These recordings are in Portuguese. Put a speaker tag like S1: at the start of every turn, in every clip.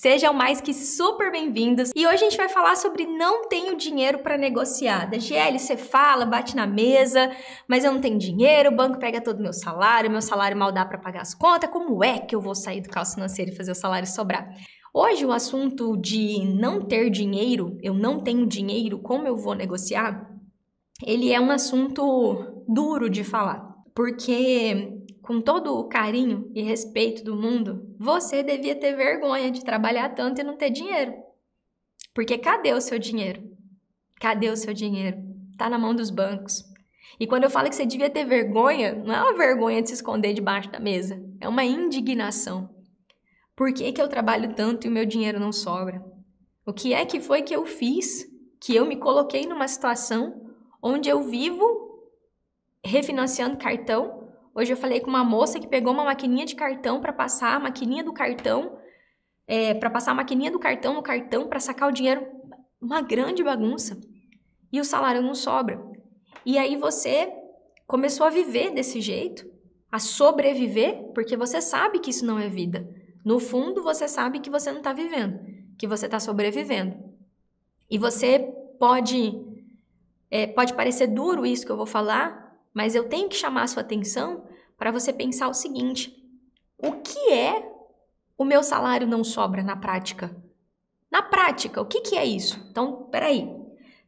S1: Sejam mais que super bem-vindos. E hoje a gente vai falar sobre não tenho dinheiro para negociar. Da GL você fala, bate na mesa, mas eu não tenho dinheiro, o banco pega todo o meu salário, meu salário mal dá para pagar as contas. Como é que eu vou sair do caos financeiro e fazer o salário sobrar? Hoje o assunto de não ter dinheiro, eu não tenho dinheiro, como eu vou negociar? Ele é um assunto duro de falar, porque com todo o carinho e respeito do mundo, você devia ter vergonha de trabalhar tanto e não ter dinheiro. Porque cadê o seu dinheiro? Cadê o seu dinheiro? Tá na mão dos bancos. E quando eu falo que você devia ter vergonha, não é uma vergonha de se esconder debaixo da mesa, é uma indignação. Por que, que eu trabalho tanto e o meu dinheiro não sobra? O que é que foi que eu fiz que eu me coloquei numa situação onde eu vivo refinanciando cartão Hoje eu falei com uma moça que pegou uma maquininha de cartão para passar a maquininha do cartão, é, para passar a maquininha do cartão no cartão para sacar o dinheiro. Uma grande bagunça. E o salário não sobra. E aí você começou a viver desse jeito, a sobreviver, porque você sabe que isso não é vida. No fundo, você sabe que você não está vivendo, que você está sobrevivendo. E você pode, é, pode parecer duro isso que eu vou falar, mas eu tenho que chamar a sua atenção para você pensar o seguinte: o que é o meu salário não sobra na prática? Na prática, o que, que é isso? Então, peraí.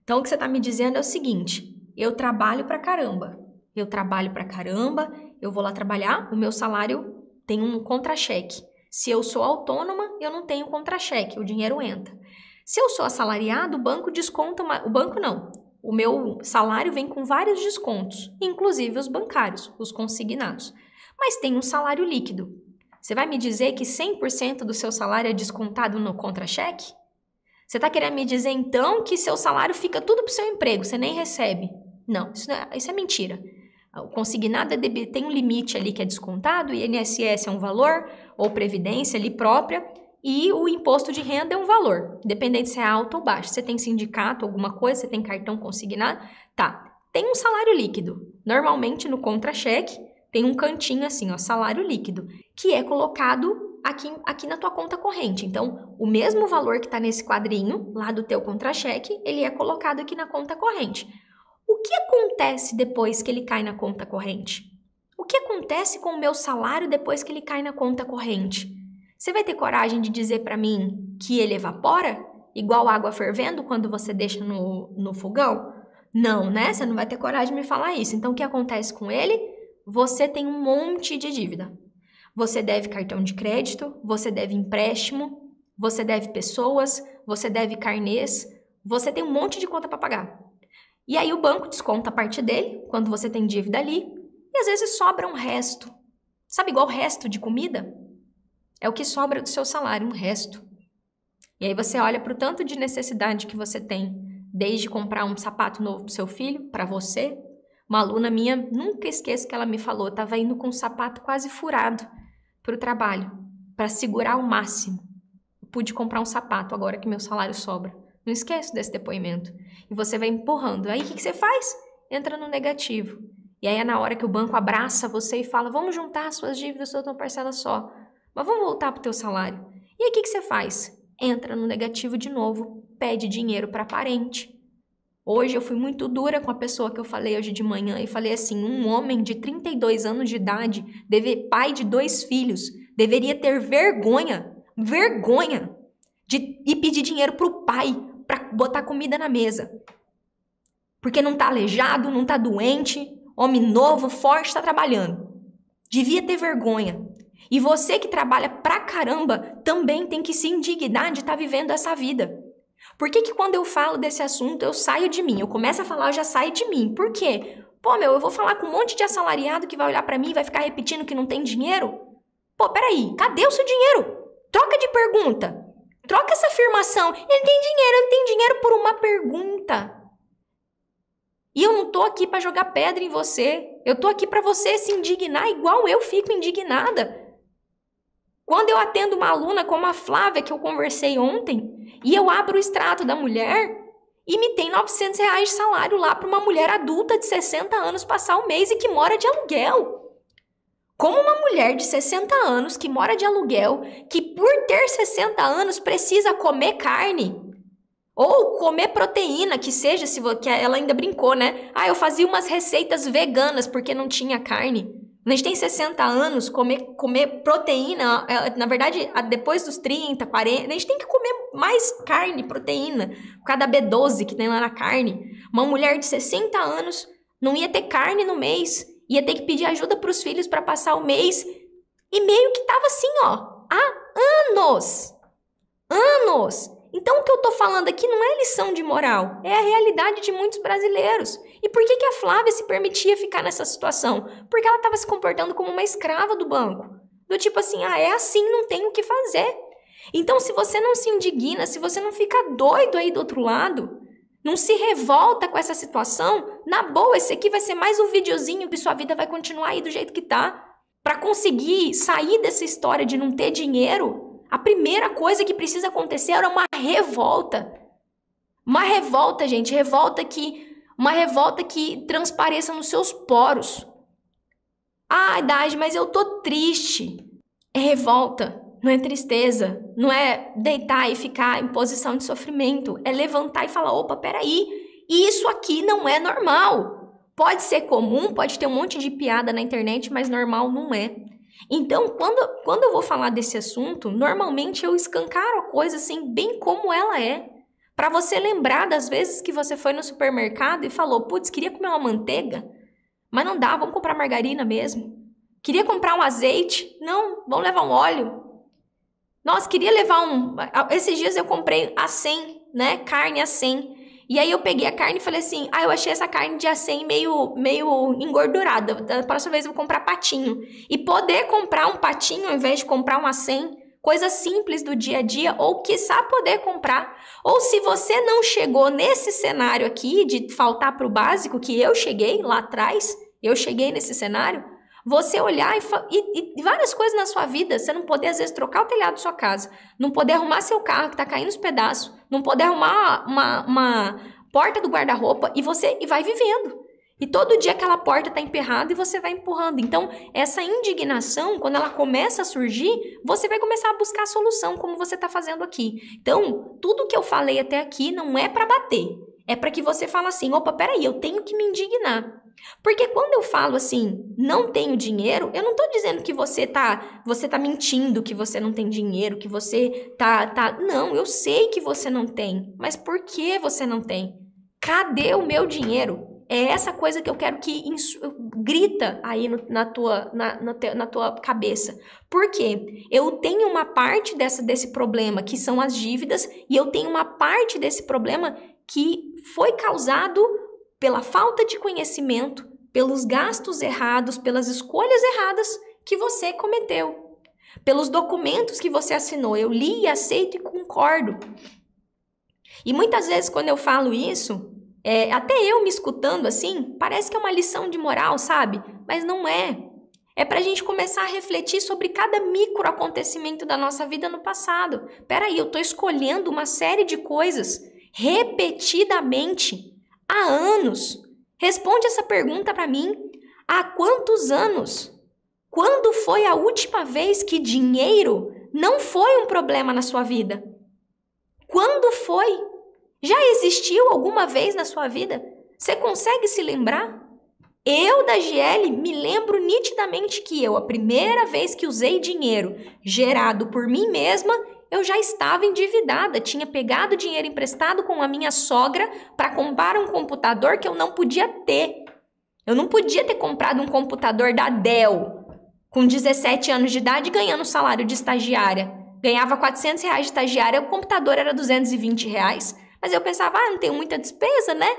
S1: Então, o que você está me dizendo é o seguinte: eu trabalho para caramba. Eu trabalho para caramba, eu vou lá trabalhar, o meu salário tem um contra-cheque. Se eu sou autônoma, eu não tenho contra-cheque, o dinheiro entra. Se eu sou assalariado, o banco desconta, uma, o banco não, o meu salário vem com vários descontos, inclusive os bancários, os consignados. Mas tem um salário líquido. Você vai me dizer que 100% do seu salário é descontado no contra-cheque? Você está querendo me dizer então que seu salário fica tudo para o seu emprego, você nem recebe? Não, isso, é, isso é mentira. O consignado é tem um limite ali que é descontado, e INSS é um valor, ou previdência ali própria, e o imposto de renda é um valor, independente se é alto ou baixo. Você tem sindicato, alguma coisa, você tem cartão consignado, tá. Tem um salário líquido. Normalmente no contra-cheque tem um cantinho assim, ó, salário líquido, que é colocado aqui, aqui na tua conta corrente. Então, o mesmo valor que está nesse quadrinho lá do teu contra-cheque, ele é colocado aqui na conta corrente. O que acontece depois que ele cai na conta corrente? O que acontece com o meu salário depois que ele cai na conta corrente? Você vai ter coragem de dizer para mim que ele evapora? Igual água fervendo quando você deixa no, no fogão? Não, né? Você não vai ter coragem de me falar isso. Então, o que acontece com ele? Você tem um monte de dívida. Você deve cartão de crédito, você deve empréstimo, você deve pessoas, você deve carnês, você tem um monte de conta para pagar. E aí o banco desconta a parte dele quando você tem dívida ali, e às vezes sobra um resto. Sabe igual resto de comida? É o que sobra do seu salário, um resto. E aí você olha para o tanto de necessidade que você tem, desde comprar um sapato novo para seu filho, para você. Uma aluna minha, nunca esqueço que ela me falou, estava indo com um sapato quase furado para o trabalho, para segurar o máximo. Eu pude comprar um sapato agora que meu salário sobra. Não esqueço desse depoimento. E você vai empurrando. Aí o que, que você faz? Entra no negativo. E aí é na hora que o banco abraça você e fala: vamos juntar suas dívidas toda uma parcela só. Mas vamos voltar para o teu salário. E aí o que, que você faz? Entra no negativo de novo, pede dinheiro para parente. Hoje eu fui muito dura com a pessoa que eu falei hoje de manhã e falei assim: um homem de 32 anos de idade, deve, pai de dois filhos, deveria ter vergonha, vergonha de ir pedir dinheiro pro pai para botar comida na mesa. Porque não tá aleijado, não tá doente, homem novo, forte, está trabalhando. Devia ter vergonha. E você que trabalha pra caramba também tem que se indignar de estar tá vivendo essa vida. Por que, que quando eu falo desse assunto eu saio de mim? Eu começo a falar, eu já saio de mim. Por quê? Pô, meu, eu vou falar com um monte de assalariado que vai olhar para mim e vai ficar repetindo que não tem dinheiro? Pô, peraí, cadê o seu dinheiro? Troca de pergunta. Troca essa afirmação. Ele tem dinheiro, ele tem dinheiro por uma pergunta. E eu não tô aqui para jogar pedra em você. Eu tô aqui para você se indignar igual eu fico indignada. Quando eu atendo uma aluna como a Flávia, que eu conversei ontem, e eu abro o extrato da mulher e me tem 900 reais de salário lá para uma mulher adulta de 60 anos passar o mês e que mora de aluguel. Como uma mulher de 60 anos que mora de aluguel, que por ter 60 anos precisa comer carne ou comer proteína, que seja, se que ela ainda brincou, né? Ah, eu fazia umas receitas veganas porque não tinha carne. A gente tem 60 anos, comer, comer proteína, é, na verdade, depois dos 30, 40, a gente tem que comer mais carne, proteína, por causa da B12 que tem lá na carne. Uma mulher de 60 anos não ia ter carne no mês, ia ter que pedir ajuda para os filhos para passar o mês, e meio que tava assim, ó, há anos. Anos. Então, o que eu tô falando aqui não é lição de moral, é a realidade de muitos brasileiros. E por que, que a Flávia se permitia ficar nessa situação? Porque ela estava se comportando como uma escrava do banco. Do tipo assim, ah, é assim, não tem o que fazer. Então, se você não se indigna, se você não fica doido aí do outro lado, não se revolta com essa situação, na boa, esse aqui vai ser mais um videozinho que sua vida vai continuar aí do jeito que tá. Para conseguir sair dessa história de não ter dinheiro, a primeira coisa que precisa acontecer era uma revolta. Uma revolta, gente, revolta que uma revolta que transpareça nos seus poros. Ah, Dage, mas eu tô triste. É revolta, não é tristeza, não é deitar e ficar em posição de sofrimento, é levantar e falar: opa, peraí, isso aqui não é normal. Pode ser comum, pode ter um monte de piada na internet, mas normal não é. Então, quando, quando eu vou falar desse assunto, normalmente eu escancaro a coisa assim, bem como ela é. Para você lembrar das vezes que você foi no supermercado e falou: putz, queria comer uma manteiga, mas não dá, vamos comprar margarina mesmo. Queria comprar um azeite, não, vamos levar um óleo. Nossa, queria levar um. Esses dias eu comprei a 100, né? Carne a 100. E aí eu peguei a carne e falei assim: ah, eu achei essa carne de acém meio, meio engordurada. Da próxima vez eu vou comprar patinho. E poder comprar um patinho ao invés de comprar um acém, coisa simples do dia a dia, ou quiçá poder comprar. Ou se você não chegou nesse cenário aqui de faltar para o básico, que eu cheguei lá atrás, eu cheguei nesse cenário, você olhar e, e, e, várias coisas na sua vida, você não poder às vezes trocar o telhado da sua casa, não poder arrumar seu carro que está caindo os pedaços, não poder arrumar uma, uma porta do guarda-roupa e você e vai vivendo. E todo dia aquela porta está emperrada e você vai empurrando. Então, essa indignação, quando ela começa a surgir, você vai começar a buscar a solução, como você está fazendo aqui. Então, tudo que eu falei até aqui não é para bater. É para que você fale assim: opa, peraí, eu tenho que me indignar. Porque quando eu falo assim, não tenho dinheiro, eu não tô dizendo que você tá, você tá mentindo que você não tem dinheiro, que você tá, tá, não, eu sei que você não tem, mas por que você não tem? Cadê o meu dinheiro? É essa coisa que eu quero que grita aí no, na, tua, na, na, te, na tua cabeça. Por quê? Eu tenho uma parte dessa, desse problema que são as dívidas e eu tenho uma parte desse problema que foi causado pela falta de conhecimento, pelos gastos errados, pelas escolhas erradas que você cometeu, pelos documentos que você assinou. Eu li, aceito e concordo. E muitas vezes, quando eu falo isso, é, até eu me escutando assim, parece que é uma lição de moral, sabe? Mas não é. É para a gente começar a refletir sobre cada micro acontecimento da nossa vida no passado. Peraí, eu estou escolhendo uma série de coisas repetidamente há anos. Responde essa pergunta para mim. Há quantos anos? Quando foi a última vez que dinheiro não foi um problema na sua vida? Quando foi? Já existiu alguma vez na sua vida? Você consegue se lembrar? Eu, da GL, me lembro nitidamente que eu, a primeira vez que usei dinheiro gerado por mim mesma, eu já estava endividada, tinha pegado dinheiro emprestado com a minha sogra para comprar um computador que eu não podia ter. Eu não podia ter comprado um computador da Dell com 17 anos de idade ganhando salário de estagiária. Ganhava 400 reais de estagiária, o computador era 220 reais. Mas eu pensava, ah, não tenho muita despesa, né?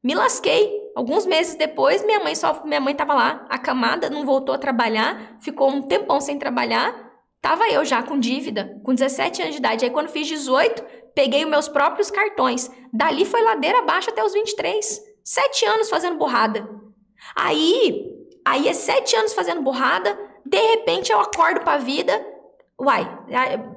S1: Me lasquei. Alguns meses depois, minha mãe só minha mãe estava lá, acamada, não voltou a trabalhar, ficou um tempão sem trabalhar. Tava eu já com dívida, com 17 anos de idade. Aí quando fiz 18, peguei os meus próprios cartões. Dali foi ladeira abaixo até os 23. Sete anos fazendo borrada. Aí, aí é sete anos fazendo borrada. De repente eu acordo pra vida. Uai,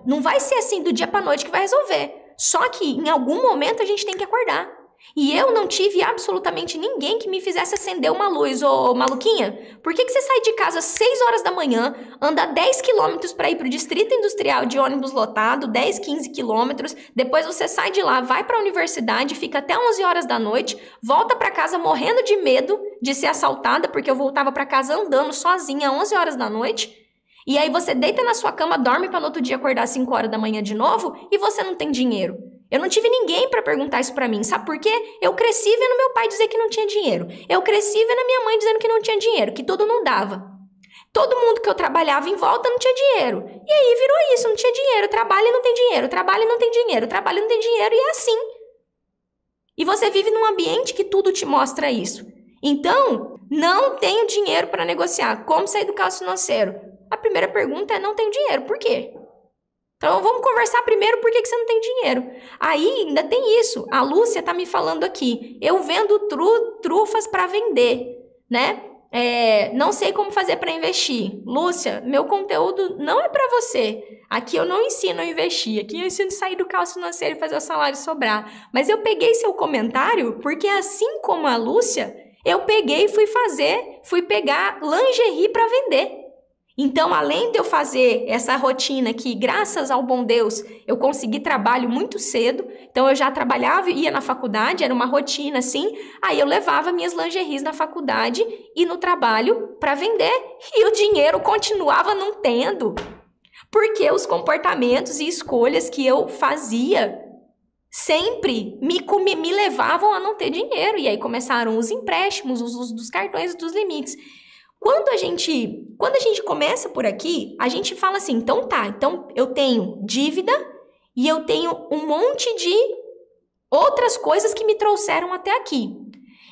S1: não vai ser assim do dia pra noite que vai resolver. Só que em algum momento a gente tem que acordar. E eu não tive absolutamente ninguém que me fizesse acender uma luz. Ô, maluquinha, por que, que você sai de casa às 6 horas da manhã, anda 10 quilômetros para ir pro distrito industrial de ônibus lotado, 10, 15 quilômetros, depois você sai de lá, vai para a universidade, fica até 11 horas da noite, volta para casa morrendo de medo de ser assaltada, porque eu voltava para casa andando sozinha às 11 horas da noite. E aí você deita na sua cama, dorme para no outro dia acordar às 5 horas da manhã de novo e você não tem dinheiro. Eu não tive ninguém para perguntar isso para mim, sabe por quê? Eu cresci vendo meu pai dizer que não tinha dinheiro. Eu cresci vendo minha mãe dizendo que não tinha dinheiro, que tudo não dava. Todo mundo que eu trabalhava em volta não tinha dinheiro. E aí virou isso, não tinha dinheiro, trabalha e não tem dinheiro, trabalha e não tem dinheiro, trabalha e não tem dinheiro, e é assim. E você vive num ambiente que tudo te mostra isso. Então, não tenho dinheiro para negociar. Como sair do caos financeiro? A primeira pergunta é: não tenho dinheiro. Por quê? Então vamos conversar primeiro por que, você não tem dinheiro. Aí ainda tem isso. A Lúcia tá me falando aqui. Eu vendo tru, trufas para vender, né? É, não sei como fazer para investir. Lúcia, meu conteúdo não é para você. Aqui eu não ensino a investir. Aqui eu ensino a sair do caos financeiro e fazer o salário sobrar. Mas eu peguei seu comentário porque assim como a Lúcia, eu peguei e fui fazer, fui pegar lingerie para vender. Então, além de eu fazer essa rotina que, graças ao bom Deus, eu consegui trabalho muito cedo, então eu já trabalhava ia na faculdade, era uma rotina assim, aí eu levava minhas lingeries na faculdade e no trabalho para vender, e o dinheiro continuava não tendo. Porque os comportamentos e escolhas que eu fazia sempre me, me levavam a não ter dinheiro. E aí começaram os empréstimos, os dos cartões e dos limites. Quando a gente, quando a gente começa por aqui, a gente fala assim, então tá, então eu tenho dívida e eu tenho um monte de outras coisas que me trouxeram até aqui.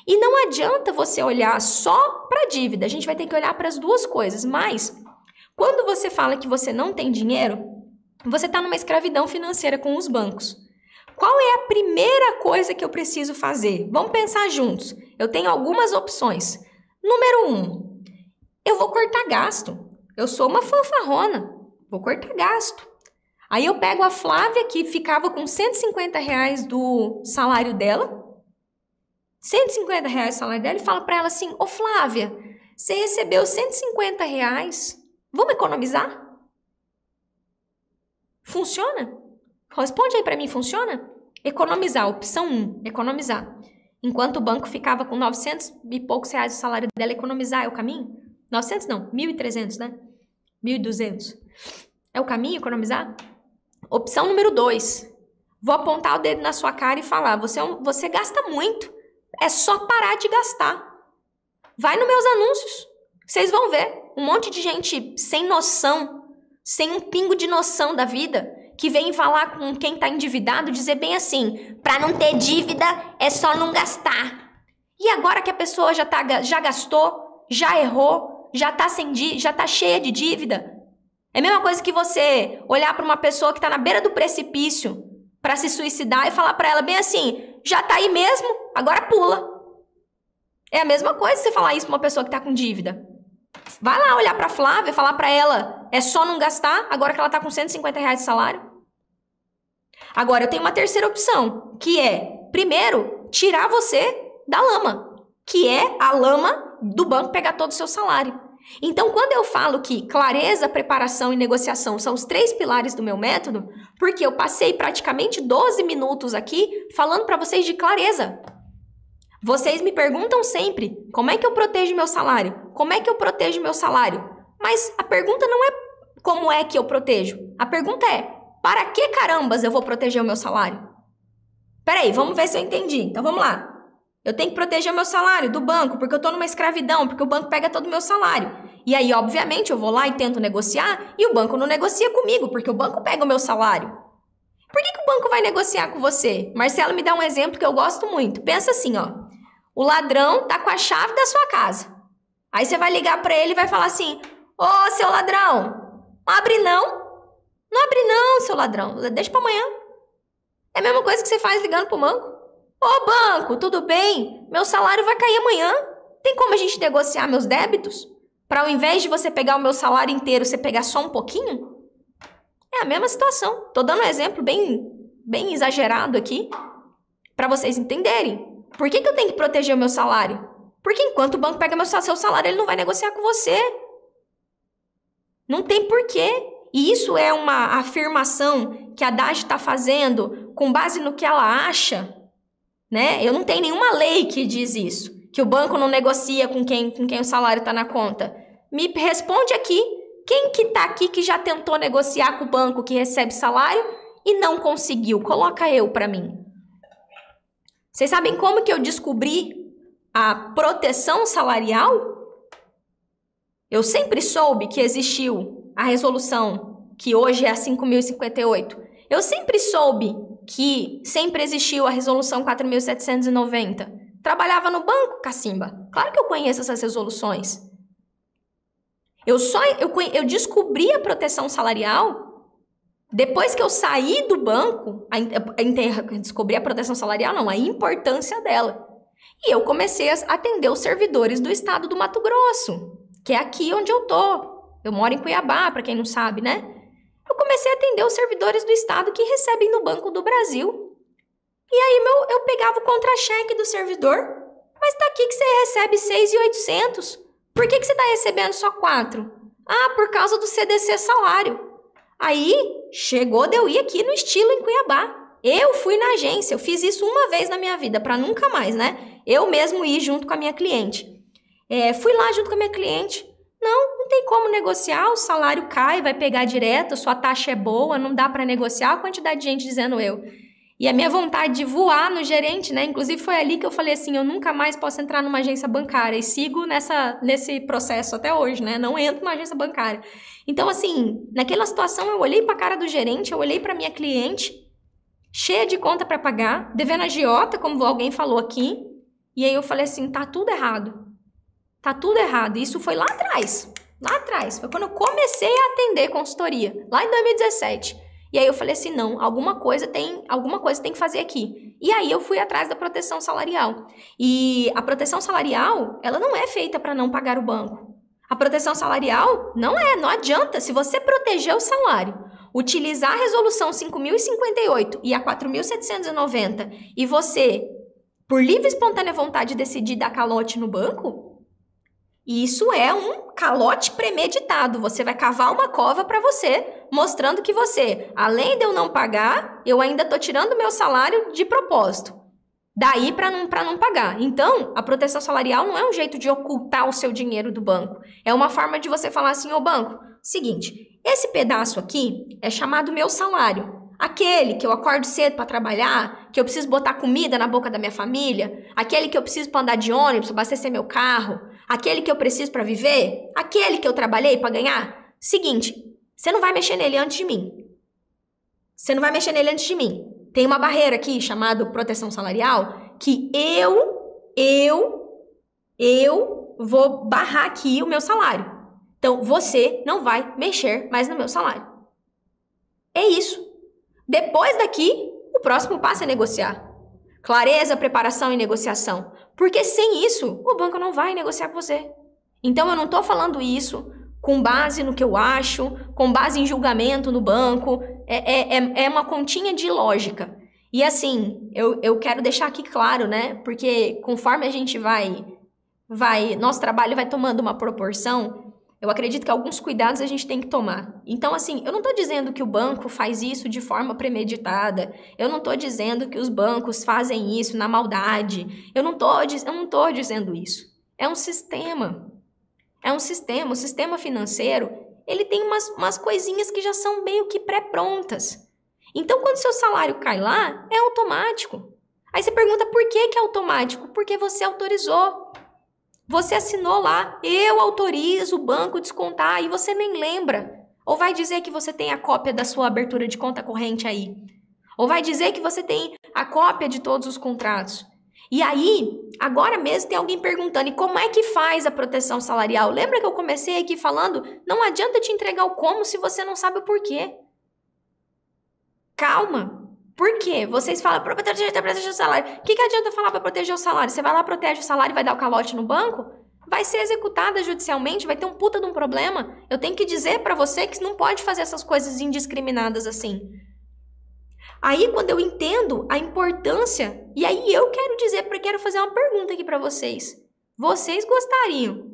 S1: E não adianta você olhar só para a dívida, a gente vai ter que olhar para as duas coisas. Mas quando você fala que você não tem dinheiro, você está numa escravidão financeira com os bancos. Qual é a primeira coisa que eu preciso fazer? Vamos pensar juntos. Eu tenho algumas opções. Número um, eu vou cortar gasto. Eu sou uma fanfarrona, vou cortar gasto. Aí eu pego a Flávia, que ficava com 150 reais do salário dela, 150 reais do salário dela, e falo para ela assim: Ô Flávia, você recebeu 150 reais, vamos economizar? Funciona? Responde aí para mim, funciona? Economizar, opção 1, economizar. Enquanto o banco ficava com 900 e poucos reais do salário dela, economizar é o caminho? 900 não, 1.300, né? 1.200. É o caminho economizar? Opção número 2. Vou apontar o dedo na sua cara e falar: você, é um, você gasta muito. É só parar de gastar. Vai nos meus anúncios. Vocês vão ver um monte de gente sem noção, sem um pingo de noção da vida, que vem falar com quem está endividado, dizer bem assim: para não ter dívida é só não gastar. E agora que a pessoa já, tá, já gastou, já errou, já tá sem já tá cheia de dívida. É a mesma coisa que você olhar para uma pessoa que está na beira do precipício para se suicidar e falar para ela bem assim: "Já tá aí mesmo, agora pula". É a mesma coisa você falar isso para uma pessoa que está com dívida. Vai lá olhar para Flávia e falar para ela: "É só não gastar agora que ela está com 150 reais de salário". Agora eu tenho uma terceira opção, que é, primeiro, tirar você da lama, que é a lama do banco pegar todo o seu salário. Então, quando eu falo que clareza, preparação e negociação são os três pilares do meu método, porque eu passei praticamente 12 minutos aqui falando para vocês de clareza. Vocês me perguntam sempre: como é que eu protejo meu salário? Como é que eu protejo meu salário? Mas a pergunta não é como é que eu protejo. A pergunta é: para que carambas eu vou proteger o meu salário? Peraí, vamos ver se eu entendi. Então vamos lá. Eu tenho que proteger o meu salário do banco, porque eu estou numa escravidão, porque o banco pega todo o meu salário. E aí, obviamente, eu vou lá e tento negociar e o banco não negocia comigo, porque o banco pega o meu salário. Por que, que o banco vai negociar com você? Marcelo me dá um exemplo que eu gosto muito. Pensa assim, ó. O ladrão tá com a chave da sua casa. Aí você vai ligar para ele e vai falar assim: Ô, oh, seu ladrão, abre não. Não abre não, seu ladrão. Deixa para amanhã. É a mesma coisa que você faz ligando pro banco. Ô banco, tudo bem? Meu salário vai cair amanhã. Tem como a gente negociar meus débitos? Para ao invés de você pegar o meu salário inteiro, você pegar só um pouquinho? É a mesma situação. Tô dando um exemplo bem, bem exagerado aqui para vocês entenderem. Por que, que eu tenho que proteger o meu salário? Porque enquanto o banco pega meu, seu salário, ele não vai negociar com você. Não tem porquê. E isso é uma afirmação que a DAG está fazendo com base no que ela acha. Né? Eu não tenho nenhuma lei que diz isso. Que o banco não negocia com quem, com quem o salário está na conta. Me responde aqui. Quem que está aqui que já tentou negociar com o banco que recebe salário e não conseguiu? Coloca eu para mim. Vocês sabem como que eu descobri a proteção salarial? Eu sempre soube que existiu a resolução, que hoje é a 5058. Eu sempre soube que sempre existiu a resolução 4790. Trabalhava no banco, Cacimba. Claro que eu conheço essas resoluções. Eu só eu, eu descobri a proteção salarial depois que eu saí do banco, a, a, descobri a proteção salarial, não, a importância dela. E eu comecei a atender os servidores do estado do Mato Grosso, que é aqui onde eu tô. Eu moro em Cuiabá, para quem não sabe, né? Eu comecei a atender os servidores do estado que recebem no Banco do Brasil. E aí meu, eu pegava o contra-cheque do servidor, mas tá aqui que você recebe 6,800. Por que, que você tá recebendo só 4? Ah, por causa do CDC salário. Aí chegou de eu ir aqui no estilo em Cuiabá. Eu fui na agência, eu fiz isso uma vez na minha vida, para nunca mais, né? Eu mesmo ir junto com a minha cliente. É, fui lá junto com a minha cliente. Não, tem como negociar, o salário cai, vai pegar direto, sua taxa é boa, não dá para negociar. A quantidade de gente dizendo eu. E a minha vontade de voar no gerente, né? Inclusive foi ali que eu falei assim, eu nunca mais posso entrar numa agência bancária e sigo nessa nesse processo até hoje, né? Não entro numa agência bancária. Então assim, naquela situação eu olhei para a cara do gerente, eu olhei para minha cliente, cheia de conta para pagar, devendo a giota, como alguém falou aqui, e aí eu falei assim, tá tudo errado. Tá tudo errado. Isso foi lá atrás. Lá atrás, foi quando eu comecei a atender consultoria, lá em 2017. E aí eu falei assim, não, alguma coisa tem, alguma coisa tem que fazer aqui. E aí eu fui atrás da proteção salarial. E a proteção salarial, ela não é feita para não pagar o banco. A proteção salarial não é, não adianta. Se você proteger o salário, utilizar a resolução 5058 e a 4790 e você, por livre e espontânea vontade, decidir dar calote no banco, isso é um calote premeditado. Você vai cavar uma cova para você mostrando que você, além de eu não pagar, eu ainda estou tirando meu salário de propósito. Daí para não, não pagar. Então, a proteção salarial não é um jeito de ocultar o seu dinheiro do banco. É uma forma de você falar assim, ô banco, seguinte, esse pedaço aqui é chamado meu salário. Aquele que eu acordo cedo para trabalhar, que eu preciso botar comida na boca da minha família, aquele que eu preciso para andar de ônibus, abastecer meu carro, aquele que eu preciso para viver, aquele que eu trabalhei para ganhar. Seguinte, você não vai mexer nele antes de mim. Você não vai mexer nele antes de mim. Tem uma barreira aqui chamada proteção salarial que eu, eu, eu vou barrar aqui o meu salário. Então, você não vai mexer mais no meu salário. É isso. Depois daqui, o próximo passo é negociar. Clareza, preparação e negociação. Porque sem isso, o banco não vai negociar com você. Então, eu não estou falando isso com base no que eu acho, com base em julgamento no banco. É, é, é, é uma continha de lógica. E assim, eu, eu quero deixar aqui claro, né? Porque conforme a gente vai, vai, nosso trabalho vai tomando uma proporção, eu acredito que alguns cuidados a gente tem que tomar. Então, assim, eu não estou dizendo que o banco faz isso de forma premeditada. Eu não estou dizendo que os bancos fazem isso na maldade. Eu não estou dizendo isso. É um sistema. É um sistema, o sistema financeiro, ele tem umas, umas coisinhas que já são meio que pré-prontas. Então, quando seu salário cai lá, é automático. Aí você pergunta por que, que é automático? Porque você autorizou. Você assinou lá, eu autorizo o banco descontar e você nem lembra. Ou vai dizer que você tem a cópia da sua abertura de conta corrente aí. Ou vai dizer que você tem a cópia de todos os contratos. E aí, agora mesmo tem alguém perguntando: e como é que faz a proteção salarial? Lembra que eu comecei aqui falando? Não adianta te entregar o como se você não sabe o porquê. Calma. Por quê? Vocês falam para proteger, proteger o salário. O que, que adianta falar para proteger o salário? Você vai lá, protege o salário e vai dar o calote no banco? Vai ser executada judicialmente, vai ter um puta de um problema. Eu tenho que dizer para você que não pode fazer essas coisas indiscriminadas assim. Aí quando eu entendo a importância, e aí eu quero dizer, quero fazer uma pergunta aqui para vocês. Vocês gostariam,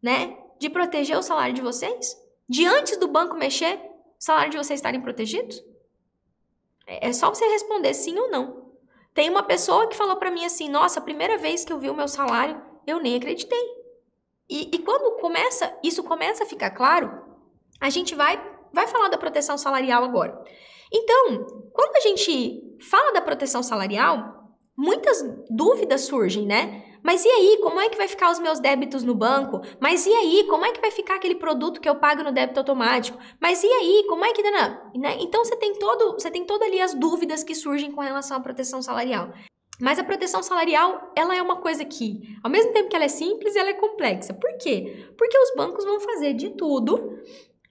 S1: né, de proteger o salário de vocês? De antes do banco mexer, o salário de vocês estarem protegidos? É, só você responder sim ou não. Tem uma pessoa que falou para mim assim: "Nossa, a primeira vez que eu vi o meu salário, eu nem acreditei". E, e quando começa, isso começa a ficar claro, a gente vai vai falar da proteção salarial agora. Então, quando a gente fala da proteção salarial, muitas dúvidas surgem, né? Mas e aí, como é que vai ficar os meus débitos no banco? Mas e aí, como é que vai ficar aquele produto que eu pago no débito automático? Mas e aí, como é que né? Então você tem todo, você tem todas ali as dúvidas que surgem com relação à proteção salarial. Mas a proteção salarial, ela é uma coisa que, ao mesmo tempo que ela é simples, ela é complexa. Por quê? Porque os bancos vão fazer de tudo.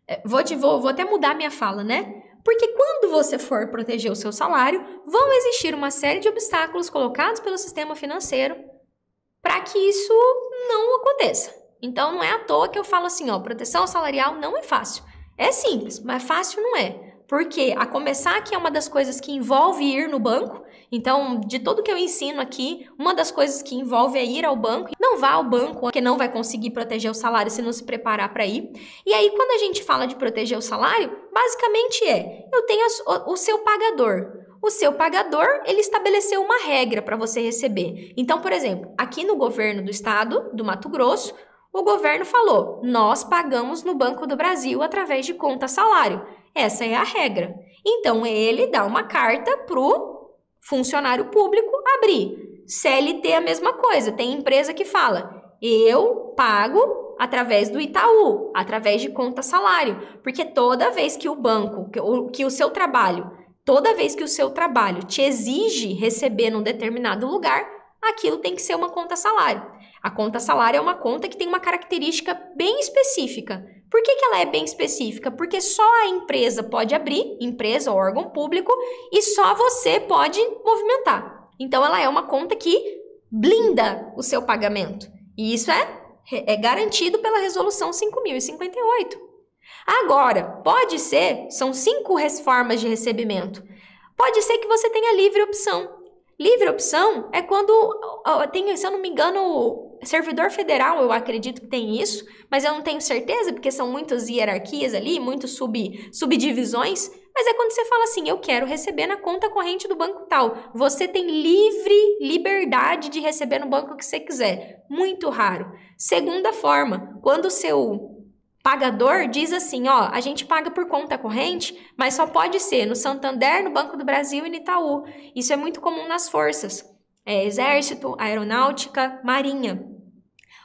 S1: É, vou, te, vou, vou até mudar minha fala, né? Porque quando você for proteger o seu salário, vão existir uma série de obstáculos colocados pelo sistema financeiro para que isso não aconteça. Então não é à toa que eu falo assim, ó, proteção salarial não é fácil. É simples, mas fácil não é. Porque a começar que é uma das coisas que envolve ir no banco. Então, de tudo que eu ensino aqui, uma das coisas que envolve é ir ao banco. Não vá ao banco, porque não vai conseguir proteger o salário se não se preparar para ir. E aí, quando a gente fala de proteger o salário, basicamente é: eu tenho o seu pagador o seu pagador, ele estabeleceu uma regra para você receber. Então, por exemplo, aqui no governo do estado do Mato Grosso, o governo falou: "Nós pagamos no Banco do Brasil através de conta salário". Essa é a regra. Então, ele dá uma carta pro funcionário público abrir. CLT é a mesma coisa. Tem empresa que fala: "Eu pago através do Itaú, através de conta salário", porque toda vez que o banco, que o, que o seu trabalho Toda vez que o seu trabalho te exige receber num determinado lugar, aquilo tem que ser uma conta salário. A conta salário é uma conta que tem uma característica bem específica. Por que, que ela é bem específica? Porque só a empresa pode abrir, empresa ou órgão público, e só você pode movimentar. Então, ela é uma conta que blinda o seu pagamento. E isso é, é garantido pela Resolução 5058. Agora, pode ser, são cinco formas de recebimento. Pode ser que você tenha livre opção. Livre opção é quando tem, se eu não me engano, servidor federal, eu acredito que tem isso, mas eu não tenho certeza, porque são muitas hierarquias ali, muitas sub, subdivisões. Mas é quando você fala assim, eu quero receber na conta corrente do banco tal. Você tem livre liberdade de receber no banco que você quiser. Muito raro. Segunda forma, quando o seu pagador diz assim, ó, a gente paga por conta corrente, mas só pode ser no Santander, no Banco do Brasil e no Itaú. Isso é muito comum nas forças. É exército, aeronáutica, marinha.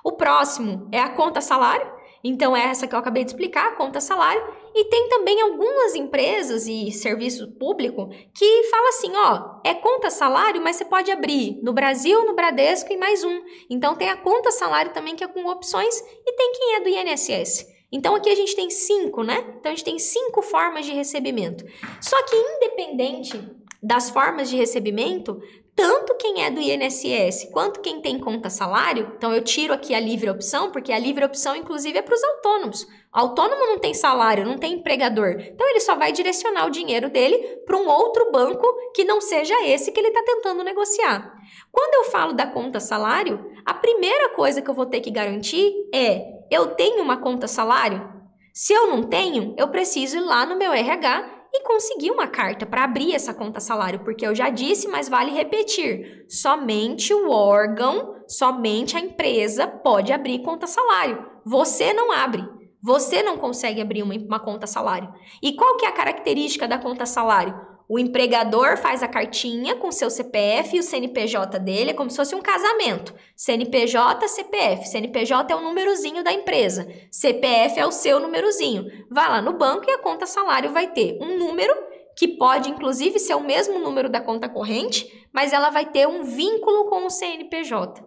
S1: O próximo é a conta salário. Então, é essa que eu acabei de explicar, a conta salário. E tem também algumas empresas e serviço público que fala assim, ó, é conta salário, mas você pode abrir no Brasil, no Bradesco e mais um. Então, tem a conta salário também que é com opções e tem quem é do INSS. Então aqui a gente tem cinco, né? Então a gente tem cinco formas de recebimento. Só que independente das formas de recebimento, tanto quem é do INSS quanto quem tem conta salário, então eu tiro aqui a livre opção, porque a livre opção, inclusive, é para os autônomos. O autônomo não tem salário, não tem empregador. Então ele só vai direcionar o dinheiro dele para um outro banco que não seja esse que ele está tentando negociar. Quando eu falo da conta salário, a primeira coisa que eu vou ter que garantir é eu tenho uma conta salário? Se eu não tenho, eu preciso ir lá no meu RH e conseguir uma carta para abrir essa conta salário, porque eu já disse, mas vale repetir: somente o órgão, somente a empresa pode abrir conta salário. Você não abre. Você não consegue abrir uma, uma conta salário. E qual que é a característica da conta salário? O empregador faz a cartinha com seu CPF e o CNPJ dele, é como se fosse um casamento. CNPJ, CPF. CNPJ é o númerozinho da empresa. CPF é o seu númerozinho. Vai lá no banco e a conta salário vai ter um número que pode inclusive ser o mesmo número da conta corrente, mas ela vai ter um vínculo com o CNPJ.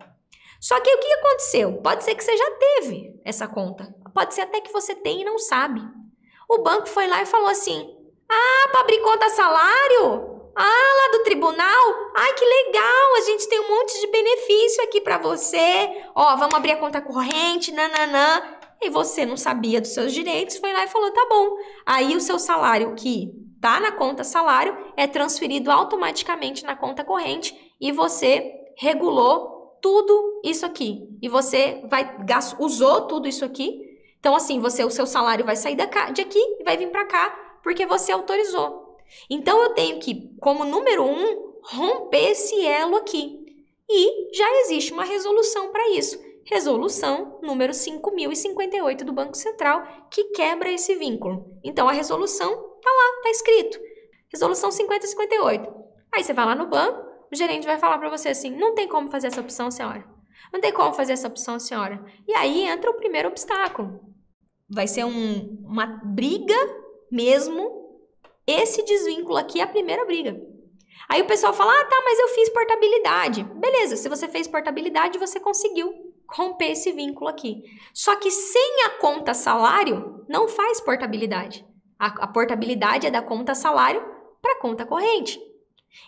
S1: Só que o que aconteceu? Pode ser que você já teve essa conta. Pode ser até que você tem e não sabe. O banco foi lá e falou assim: ah, para abrir conta salário? Ah, lá do tribunal? Ai, que legal! A gente tem um monte de benefício aqui para você. Ó, vamos abrir a conta corrente, nananã. E você não sabia dos seus direitos, foi lá e falou: tá bom. Aí o seu salário que tá na conta salário, é transferido automaticamente na conta corrente e você regulou tudo isso aqui. E você vai usou tudo isso aqui. Então assim, você o seu salário vai sair de aqui e vai vir para cá porque você autorizou. Então eu tenho que, como número um, romper esse elo aqui. E já existe uma resolução para isso. Resolução número 5058 do Banco Central, que quebra esse vínculo. Então a resolução tá lá, tá escrito. Resolução 5058. Aí você vai lá no banco, o gerente vai falar para você assim: "Não tem como fazer essa opção, senhora. Não tem como fazer essa opção, senhora". E aí entra o primeiro obstáculo. Vai ser um, uma briga mesmo. Esse desvínculo aqui é a primeira briga. Aí o pessoal fala: "Ah, tá, mas eu fiz portabilidade". Beleza, se você fez portabilidade, você conseguiu romper esse vínculo aqui. Só que sem a conta salário, não faz portabilidade. A, a portabilidade é da conta salário para conta corrente.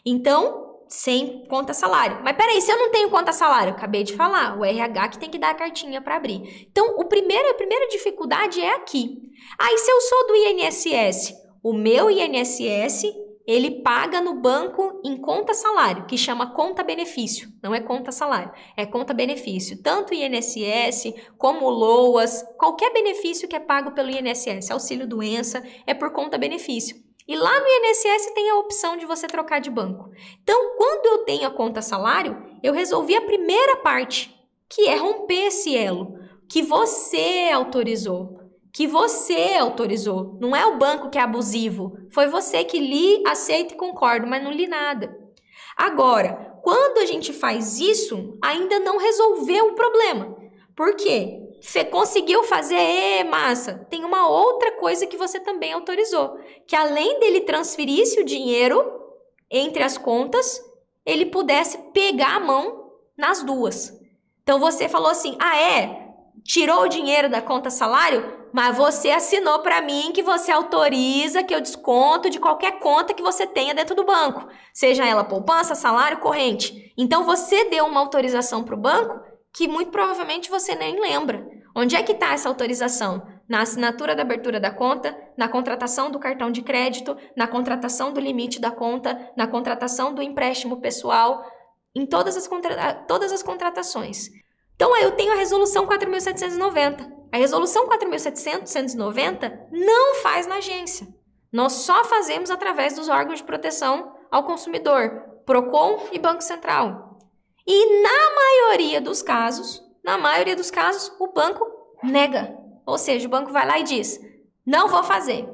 S1: Então, sem conta salário. Mas peraí, se eu não tenho conta salário, acabei de falar, o RH que tem que dar a cartinha para abrir. Então, o primeiro, a primeira dificuldade é aqui. Aí, se eu sou do INSS, o meu INSS ele paga no banco em conta salário, que chama conta benefício, não é conta salário, é conta benefício. Tanto INSS como LOAS, qualquer benefício que é pago pelo INSS, auxílio doença, é por conta benefício. E lá no INSS tem a opção de você trocar de banco. Então, quando eu tenho a conta salário, eu resolvi a primeira parte, que é romper esse elo, que você autorizou que você autorizou. Não é o banco que é abusivo. Foi você que li, aceita e concorda, mas não li nada. Agora, quando a gente faz isso, ainda não resolveu o problema. Por quê? Você conseguiu fazer, é massa. Tem uma outra coisa que você também autorizou, que além dele transferisse o dinheiro entre as contas, ele pudesse pegar a mão nas duas. Então você falou assim: "Ah, é? Tirou o dinheiro da conta salário? mas você assinou para mim que você autoriza que eu desconto de qualquer conta que você tenha dentro do banco, seja ela poupança, salário, corrente. Então você deu uma autorização para o banco que muito provavelmente você nem lembra. Onde é que está essa autorização? Na assinatura da abertura da conta, na contratação do cartão de crédito, na contratação do limite da conta, na contratação do empréstimo pessoal, em todas as, contra... todas as contratações. Então, eu tenho a resolução 4.790. A resolução 4.790 não faz na agência. Nós só fazemos através dos órgãos de proteção ao consumidor, PROCON e Banco Central. E na maioria dos casos, na maioria dos casos, o banco nega. Ou seja, o banco vai lá e diz: "Não vou fazer".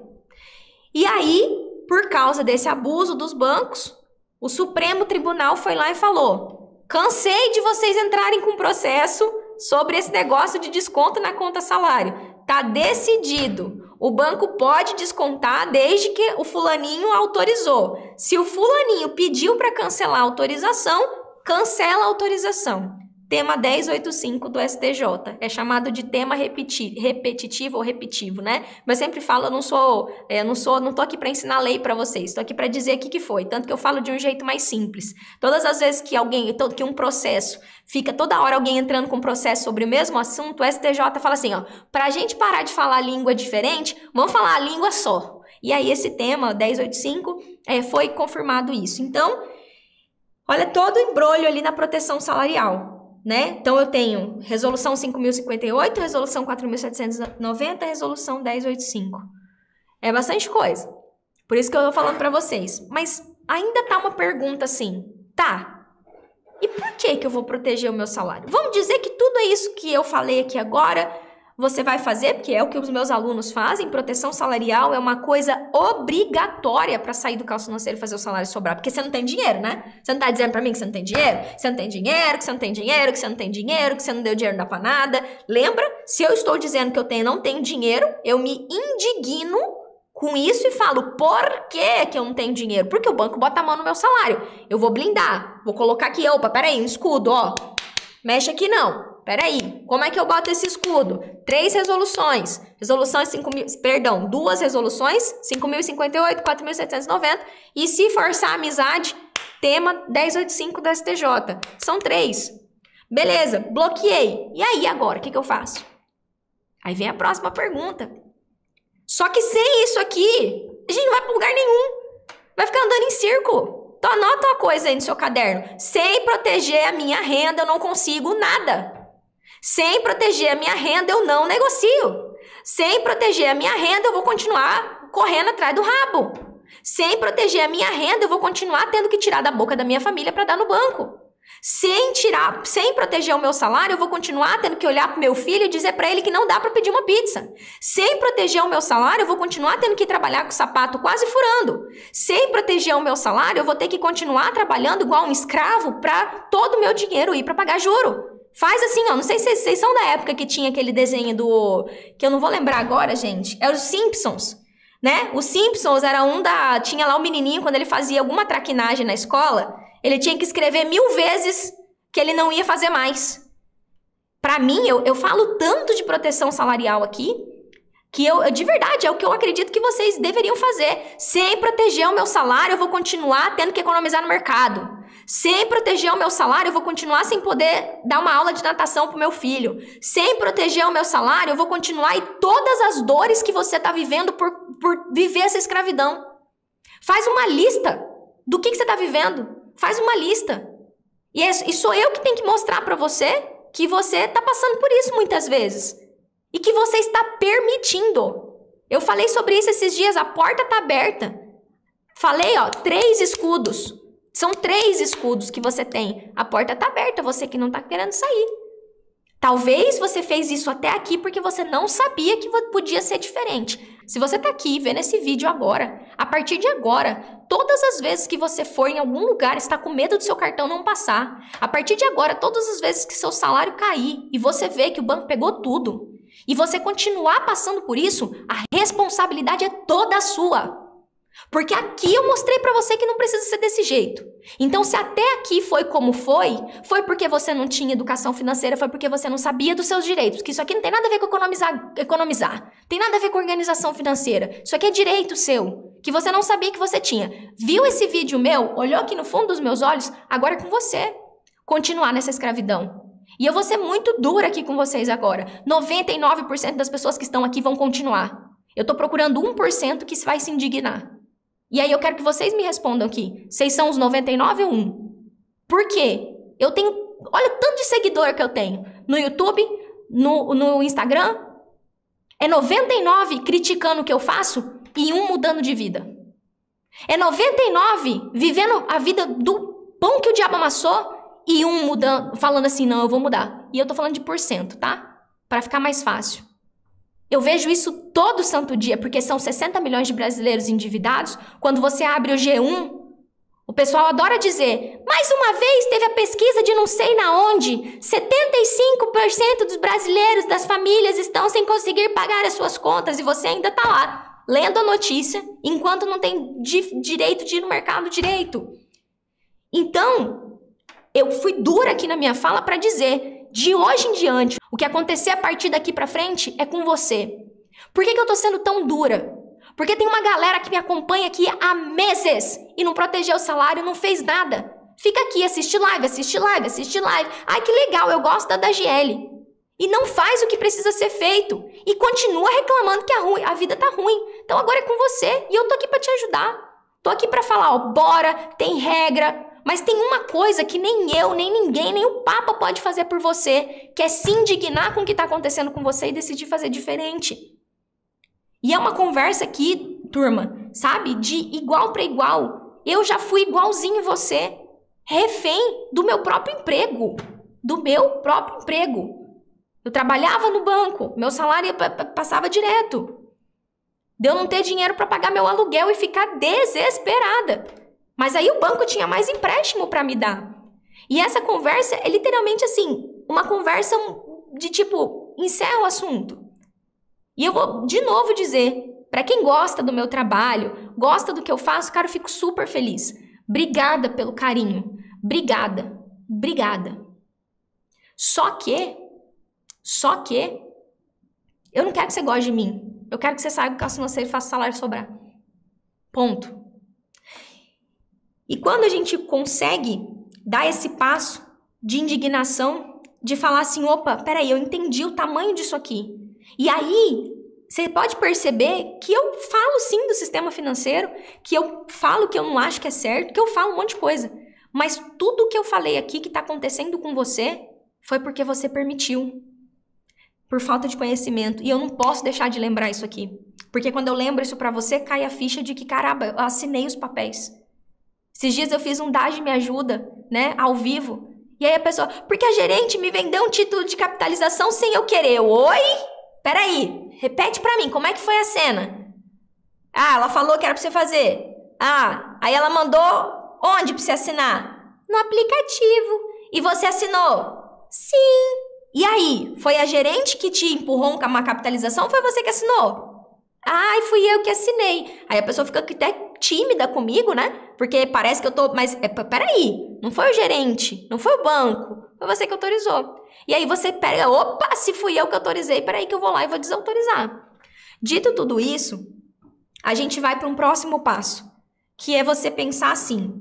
S1: E aí, por causa desse abuso dos bancos, o Supremo Tribunal foi lá e falou: "Cansei de vocês entrarem com processo sobre esse negócio de desconto na conta salário. Tá decidido. O banco pode descontar desde que o fulaninho autorizou. Se o fulaninho pediu para cancelar a autorização, cancela a autorização tema 1085 do STJ. É chamado de tema repeti repetitivo ou repetivo, né? Mas sempre falo, eu não sou, é, não sou, não tô aqui para ensinar lei para vocês, estou aqui para dizer o que, que foi, tanto que eu falo de um jeito mais simples. Todas as vezes que alguém, que um processo fica toda hora alguém entrando com um processo sobre o mesmo assunto, o STJ fala assim, ó, para a gente parar de falar língua diferente, vamos falar a língua só. E aí esse tema 1085 é, foi confirmado isso. Então, olha todo o embrolho ali na proteção salarial né? Então eu tenho resolução 5058, resolução 4790, resolução 1085. É bastante coisa. Por isso que eu tô falando para vocês. Mas ainda tá uma pergunta assim, tá? E por que que eu vou proteger o meu salário? Vamos dizer que tudo isso que eu falei aqui agora você vai fazer, porque é o que os meus alunos fazem, proteção salarial é uma coisa obrigatória para sair do caos financeiro e fazer o salário sobrar, porque você não tem dinheiro, né? Você não tá dizendo para mim que você não tem dinheiro? Você não tem dinheiro, que você não tem dinheiro, que você não tem dinheiro, que você não deu dinheiro pra nada. Lembra? Se eu estou dizendo que eu tenho, não tenho dinheiro, eu me indigno com isso e falo, por que, que eu não tenho dinheiro? Porque o banco bota a mão no meu salário. Eu vou blindar, vou colocar aqui, opa, peraí, um escudo, ó. Mexe aqui não peraí, como é que eu boto esse escudo? Três resoluções. Resoluções 5 mil, perdão, duas resoluções, 5.058, 4.790. E se forçar a amizade, tema 1085 da STJ. São três. Beleza, bloqueei. E aí agora, o que, que eu faço? Aí vem a próxima pergunta. Só que sem isso aqui, A gente não vai pra lugar nenhum. Vai ficar andando em círculo. Então anota uma coisa aí no seu caderno. Sem proteger a minha renda, eu não consigo nada. Sem proteger a minha renda, eu não negocio. Sem proteger a minha renda, eu vou continuar correndo atrás do rabo. Sem proteger a minha renda, eu vou continuar tendo que tirar da boca da minha família para dar no banco. Sem tirar, sem proteger o meu salário, eu vou continuar tendo que olhar pro meu filho e dizer para ele que não dá para pedir uma pizza. Sem proteger o meu salário, eu vou continuar tendo que trabalhar com o sapato quase furando. Sem proteger o meu salário, eu vou ter que continuar trabalhando igual um escravo para todo o meu dinheiro ir para pagar juro. Faz assim, ó. Não sei se vocês são da época que tinha aquele desenho do. que eu não vou lembrar agora, gente. É os Simpsons. Né? Os Simpsons era um da. Tinha lá o um menininho, quando ele fazia alguma traquinagem na escola, ele tinha que escrever mil vezes que ele não ia fazer mais. Para mim, eu, eu falo tanto de proteção salarial aqui, que eu, de verdade, é o que eu acredito que vocês deveriam fazer. Sem proteger o meu salário, eu vou continuar tendo que economizar no mercado. Sem proteger o meu salário, eu vou continuar sem poder dar uma aula de natação pro meu filho. Sem proteger o meu salário, eu vou continuar e todas as dores que você está vivendo por, por viver essa escravidão. Faz uma lista do que, que você está vivendo. Faz uma lista. E, é, e sou eu que tenho que mostrar para você que você está passando por isso muitas vezes. E que você está permitindo. Eu falei sobre isso esses dias, a porta está aberta. Falei, ó, três escudos. São três escudos que você tem. A porta está aberta, você que não está querendo sair. Talvez você fez isso até aqui porque você não sabia que podia ser diferente. Se você está aqui vendo esse vídeo agora, a partir de agora, todas as vezes que você for em algum lugar está com medo do seu cartão não passar, a partir de agora, todas as vezes que seu salário cair e você vê que o banco pegou tudo, e você continuar passando por isso, a responsabilidade é toda sua. Porque aqui eu mostrei para você que não precisa ser desse jeito. Então, se até aqui foi como foi, foi porque você não tinha educação financeira, foi porque você não sabia dos seus direitos. Que isso aqui não tem nada a ver com economizar, economizar. Tem nada a ver com organização financeira. Isso aqui é direito seu, que você não sabia que você tinha. Viu esse vídeo meu, olhou aqui no fundo dos meus olhos, agora é com você. Continuar nessa escravidão. E eu vou ser muito dura aqui com vocês agora. 99% das pessoas que estão aqui vão continuar. Eu tô procurando 1% que vai se indignar. E aí eu quero que vocês me respondam aqui. Vocês são os 99 ou 1? Por quê? Eu tenho. Olha o tanto de seguidor que eu tenho. No YouTube, no, no Instagram. É 99 criticando o que eu faço e um mudando de vida. É 99 vivendo a vida do pão que o diabo amassou e um mudando, falando assim: não, eu vou mudar. E eu tô falando de porcento, tá? Para ficar mais fácil. Eu vejo isso todo santo dia, porque são 60 milhões de brasileiros endividados. Quando você abre o G1, o pessoal adora dizer: mais uma vez teve a pesquisa de não sei na onde. 75% dos brasileiros, das famílias, estão sem conseguir pagar as suas contas e você ainda está lá, lendo a notícia, enquanto não tem di direito de ir no mercado direito. Então, eu fui dura aqui na minha fala para dizer de hoje em diante, o que acontecer a partir daqui para frente é com você. Por que, que eu tô sendo tão dura? Porque tem uma galera que me acompanha aqui há meses e não protegeu o salário, não fez nada. Fica aqui, assiste live, assiste live, assiste live. Ai, que legal, eu gosto da DGL. E não faz o que precisa ser feito. E continua reclamando que a, ruim, a vida tá ruim. Então agora é com você e eu tô aqui para te ajudar. Tô aqui para falar, ó, bora, tem regra, mas tem uma coisa que nem eu, nem ninguém, nem o Papa pode fazer por você, que é se indignar com o que está acontecendo com você e decidir fazer diferente. E é uma conversa aqui, turma, sabe? De igual para igual. Eu já fui igualzinho você, refém do meu próprio emprego. Do meu próprio emprego. Eu trabalhava no banco, meu salário passava direto. De não ter dinheiro para pagar meu aluguel e ficar desesperada. Mas aí o banco tinha mais empréstimo para me dar. E essa conversa é literalmente assim, uma conversa de tipo, encerra o assunto. E eu vou de novo dizer, para quem gosta do meu trabalho, gosta do que eu faço, cara, eu fico super feliz. Obrigada pelo carinho. Obrigada. Obrigada. Só que, só que, eu não quero que você goste de mim. Eu quero que você saiba que eu faço e faça salário sobrar. Ponto. E quando a gente consegue dar esse passo de indignação, de falar assim: opa, peraí, eu entendi o tamanho disso aqui. E aí você pode perceber que eu falo sim do sistema financeiro, que eu falo que eu não acho que é certo, que eu falo um monte de coisa. Mas tudo que eu falei aqui que está acontecendo com você foi porque você permitiu. Por falta de conhecimento. E eu não posso deixar de lembrar isso aqui. Porque quando eu lembro isso para você, cai a ficha de que, caramba, eu assinei os papéis. Esses dias eu fiz um DAGE Me Ajuda, né, ao vivo. E aí a pessoa, porque a gerente me vendeu um título de capitalização sem eu querer. Oi? Peraí, repete para mim, como é que foi a cena? Ah, ela falou que era pra você fazer. Ah, aí ela mandou onde pra você assinar? No aplicativo. E você assinou? Sim. E aí, foi a gerente que te empurrou uma capitalização ou foi você que assinou? Ai, fui eu que assinei. Aí a pessoa fica até tímida comigo, né? Porque parece que eu tô. Mas é, peraí, não foi o gerente, não foi o banco, foi você que autorizou. E aí você pega, opa, se fui eu que autorizei, peraí que eu vou lá e vou desautorizar. Dito tudo isso, a gente vai para um próximo passo, que é você pensar assim: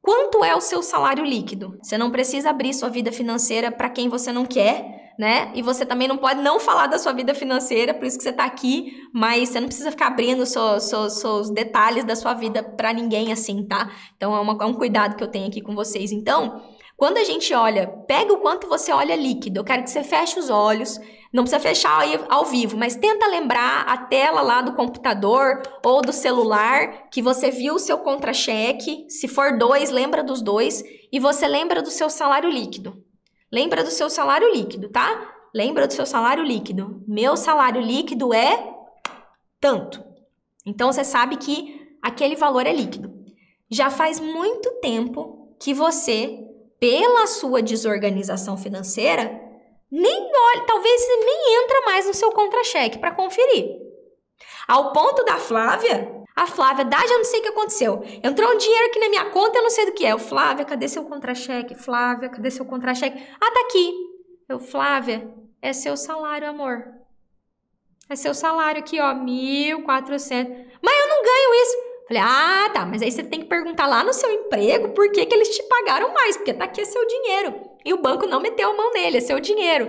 S1: quanto é o seu salário líquido? Você não precisa abrir sua vida financeira para quem você não quer né? E você também não pode não falar da sua vida financeira, por isso que você está aqui, mas você não precisa ficar abrindo seus, detalhes da sua vida para ninguém assim, tá? Então é, uma, é um cuidado que eu tenho aqui com vocês. Então, quando a gente olha, pega o quanto você olha líquido. Eu quero que você feche os olhos. Não precisa fechar aí ao vivo, mas tenta lembrar a tela lá do computador ou do celular que você viu o seu contra-cheque. Se for dois, lembra dos dois. E você lembra do seu salário líquido. Lembra do seu salário líquido, tá? Lembra do seu salário líquido. Meu salário líquido é tanto. Então você sabe que aquele valor é líquido. Já faz muito tempo que você, pela sua desorganização financeira, nem olha, talvez nem entra mais no seu contra-cheque para conferir. Ao ponto da Flávia, a Flávia, dá, já não sei o que aconteceu. Entrou um dinheiro aqui na minha conta, eu não sei do que é. O Flávia, cadê seu contra-cheque? Flávia, cadê seu contra-cheque? Ah, tá aqui. Eu, Flávia, é seu salário, amor. É seu salário aqui, ó, 1.400. Mas eu não ganho isso. Falei, ah, tá, mas aí você tem que perguntar lá no seu emprego por que, que eles te pagaram mais, porque tá aqui é seu dinheiro. E o banco não meteu a mão nele, é seu dinheiro.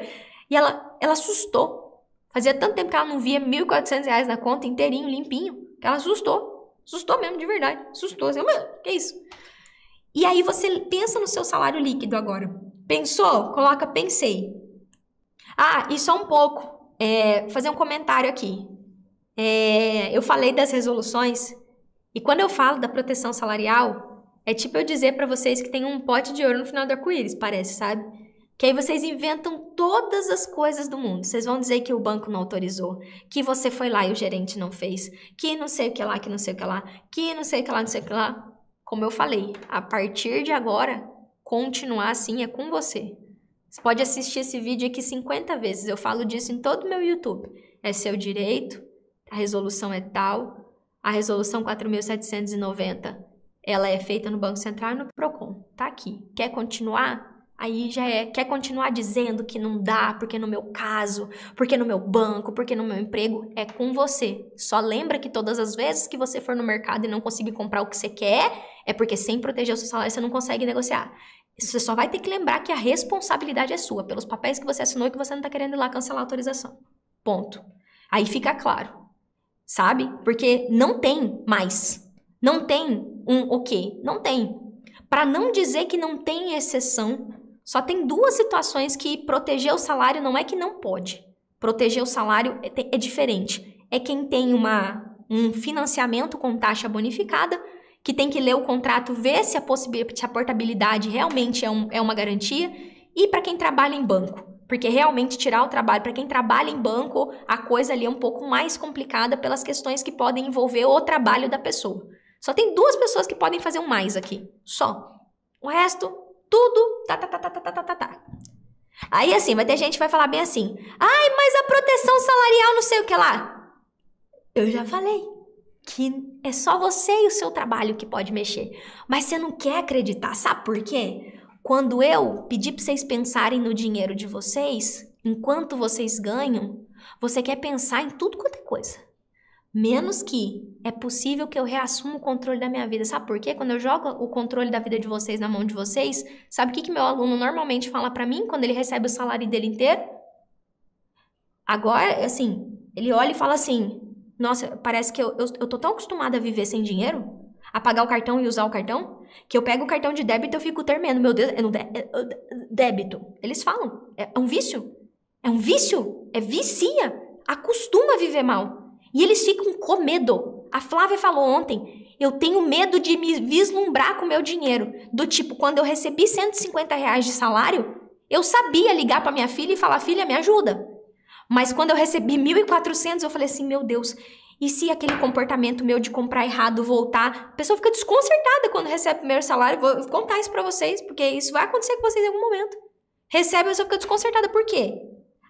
S1: E ela, ela assustou. Fazia tanto tempo que ela não via 1.400 reais na conta inteirinho, limpinho. Ela assustou. Assustou mesmo, de verdade. Assustou. Assim, Mano, que isso? E aí você pensa no seu salário líquido agora. Pensou? Coloca pensei. Ah, e só um pouco. É, fazer um comentário aqui. É, eu falei das resoluções. E quando eu falo da proteção salarial, é tipo eu dizer para vocês que tem um pote de ouro no final do arco-íris, parece, sabe? Que aí vocês inventam todas as coisas do mundo. Vocês vão dizer que o banco não autorizou, que você foi lá e o gerente não fez, que não sei o que lá, que não sei o que lá, que não sei o que lá, não sei o que lá. Como eu falei, a partir de agora, continuar assim é com você. Você pode assistir esse vídeo aqui 50 vezes. Eu falo disso em todo o meu YouTube. É seu direito, a resolução é tal, a resolução 4790, ela é feita no Banco Central e no Procon. Tá aqui. Quer continuar? Aí já é, quer continuar dizendo que não dá, porque no meu caso, porque no meu banco, porque no meu emprego, é com você. Só lembra que todas as vezes que você for no mercado e não conseguir comprar o que você quer, é porque sem proteger o seu salário você não consegue negociar. Você só vai ter que lembrar que a responsabilidade é sua, pelos papéis que você assinou e que você não está querendo ir lá cancelar a autorização. Ponto. Aí fica claro. Sabe? Porque não tem mais. Não tem um o quê? Não tem. Para não dizer que não tem exceção, só tem duas situações que proteger o salário não é que não pode. Proteger o salário é, é diferente. É quem tem uma, um financiamento com taxa bonificada, que tem que ler o contrato, ver se a, possibilidade, se a portabilidade realmente é, um, é uma garantia, e para quem trabalha em banco. Porque realmente tirar o trabalho para quem trabalha em banco, a coisa ali é um pouco mais complicada pelas questões que podem envolver o trabalho da pessoa. Só tem duas pessoas que podem fazer um mais aqui. Só. O resto tudo tá, tá, tá, tá, tá, tá, tá, tá, tá. Aí assim, vai ter gente que vai falar bem assim: ai, mas a proteção salarial não sei o que lá. Eu já falei que é só você e o seu trabalho que pode mexer. Mas você não quer acreditar, sabe por quê? Quando eu pedi para vocês pensarem no dinheiro de vocês, enquanto vocês ganham, você quer pensar em tudo quanto é coisa menos que é possível que eu reassuma o controle da minha vida. Sabe por quê? Quando eu jogo o controle da vida de vocês na mão de vocês, sabe o que, que meu aluno normalmente fala para mim quando ele recebe o salário dele inteiro? Agora, assim, Ele olha e fala assim: Nossa, parece que eu, eu, eu tô tão acostumada a viver sem dinheiro, a pagar o cartão e usar o cartão, que eu pego o cartão de débito e eu fico tremendo. Meu Deus, é no é, é, débito. Eles falam: é, é um vício. É um vício. É vicia. Acostuma a viver mal. E eles ficam com medo. A Flávia falou ontem: eu tenho medo de me vislumbrar com o meu dinheiro. Do tipo, quando eu recebi 150 reais de salário, eu sabia ligar para minha filha e falar: filha, me ajuda. Mas quando eu recebi 1.400, eu falei assim: meu Deus, e se aquele comportamento meu de comprar errado voltar? A pessoa fica desconcertada quando recebe o primeiro salário. Vou contar isso para vocês, porque isso vai acontecer com vocês em algum momento. Recebe, a pessoa fica desconcertada. Por quê?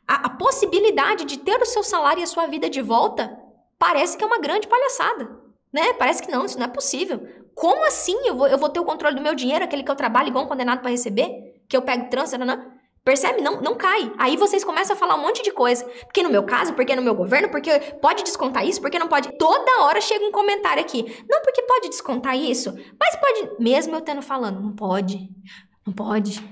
S1: A, a possibilidade de ter o seu salário e a sua vida de volta parece que é uma grande palhaçada. Né? Parece que não, isso não é possível. Como assim eu vou, eu vou ter o controle do meu dinheiro, aquele que eu trabalho igual um condenado para receber? Que eu pego não, não? Percebe? Não, não cai. Aí vocês começam a falar um monte de coisa. Porque no meu caso, porque no meu governo, porque pode descontar isso, porque não pode. Toda hora chega um comentário aqui. Não, porque pode descontar isso. Mas pode. Mesmo eu tendo falando, não pode. Não pode.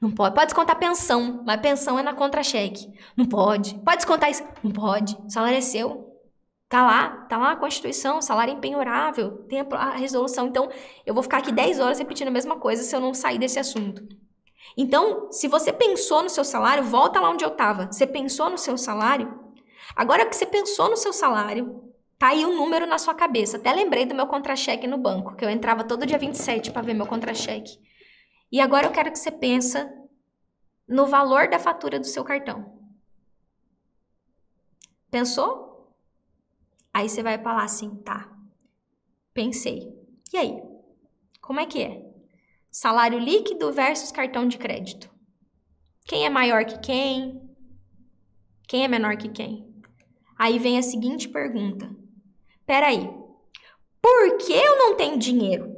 S1: Não pode. Pode descontar pensão, mas pensão é na contra-cheque. Não pode. Pode descontar isso. Não pode. O salário é seu. Tá lá, tá lá a Constituição, salário empenhorável, tem a, resolução. Então, eu vou ficar aqui 10 horas repetindo a mesma coisa se eu não sair desse assunto. Então, se você pensou no seu salário, volta lá onde eu estava. Você pensou no seu salário? Agora que você pensou no seu salário, tá aí um número na sua cabeça. Até lembrei do meu contra-cheque no banco, que eu entrava todo dia 27 para ver meu contra-cheque. E agora eu quero que você pensa no valor da fatura do seu cartão. Pensou? Aí você vai falar assim, tá, pensei. E aí? Como é que é? Salário líquido versus cartão de crédito. Quem é maior que quem? Quem é menor que quem? Aí vem a seguinte pergunta. Peraí, por que eu não tenho dinheiro?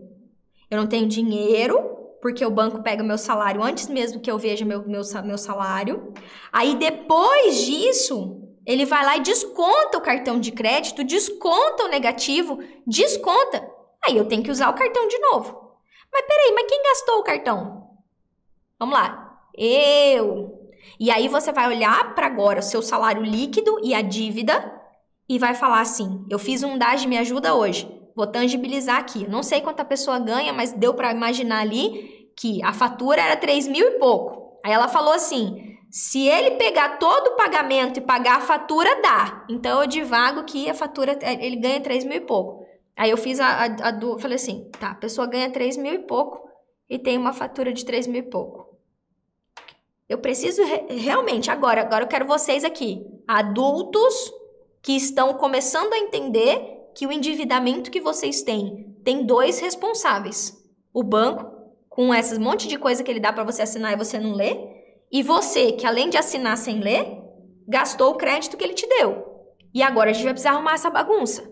S1: Eu não tenho dinheiro porque o banco pega meu salário antes mesmo que eu veja meu, meu, meu salário. Aí depois disso, ele vai lá e desconta o cartão de crédito, desconta o negativo, desconta. Aí eu tenho que usar o cartão de novo. Mas peraí, mas quem gastou o cartão? Vamos lá. Eu. E aí você vai olhar para agora o seu salário líquido e a dívida e vai falar assim: eu fiz um DAS me ajuda hoje. Vou tangibilizar aqui. não sei quanto a pessoa ganha, mas deu para imaginar ali que a fatura era 3 mil e pouco. Aí ela falou assim: se ele pegar todo o pagamento e pagar a fatura, dá. Então eu divago que a fatura, é, ele ganha 3 mil e pouco. Aí eu fiz a, a, a do, falei assim, tá, a pessoa ganha 3 mil e pouco e tem uma fatura de 3 mil e pouco. Eu preciso re, realmente, agora, agora eu quero vocês aqui, adultos que estão começando a entender que o endividamento que vocês têm tem dois responsáveis. O banco, com essas monte de coisa que ele dá para você assinar e você não lê, e você, que além de assinar sem ler, gastou o crédito que ele te deu. E agora a gente vai precisar arrumar essa bagunça.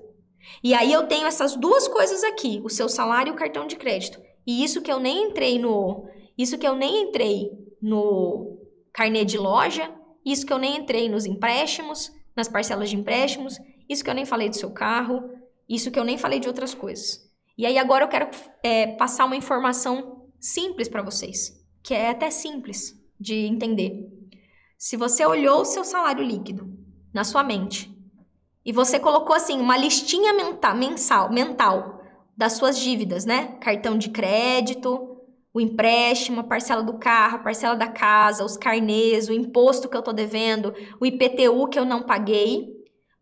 S1: E aí eu tenho essas duas coisas aqui, o seu salário e o cartão de crédito. E isso que eu nem entrei no, isso que eu nem entrei no carnê de loja, isso que eu nem entrei nos empréstimos, nas parcelas de empréstimos, isso que eu nem falei do seu carro, isso que eu nem falei de outras coisas. E aí agora eu quero é, passar uma informação simples para vocês, que é até simples de entender. Se você olhou o seu salário líquido na sua mente e você colocou assim uma listinha mental, mensal, mental das suas dívidas, né? Cartão de crédito, o empréstimo, a parcela do carro, a parcela da casa, os carnês, o imposto que eu tô devendo, o IPTU que eu não paguei,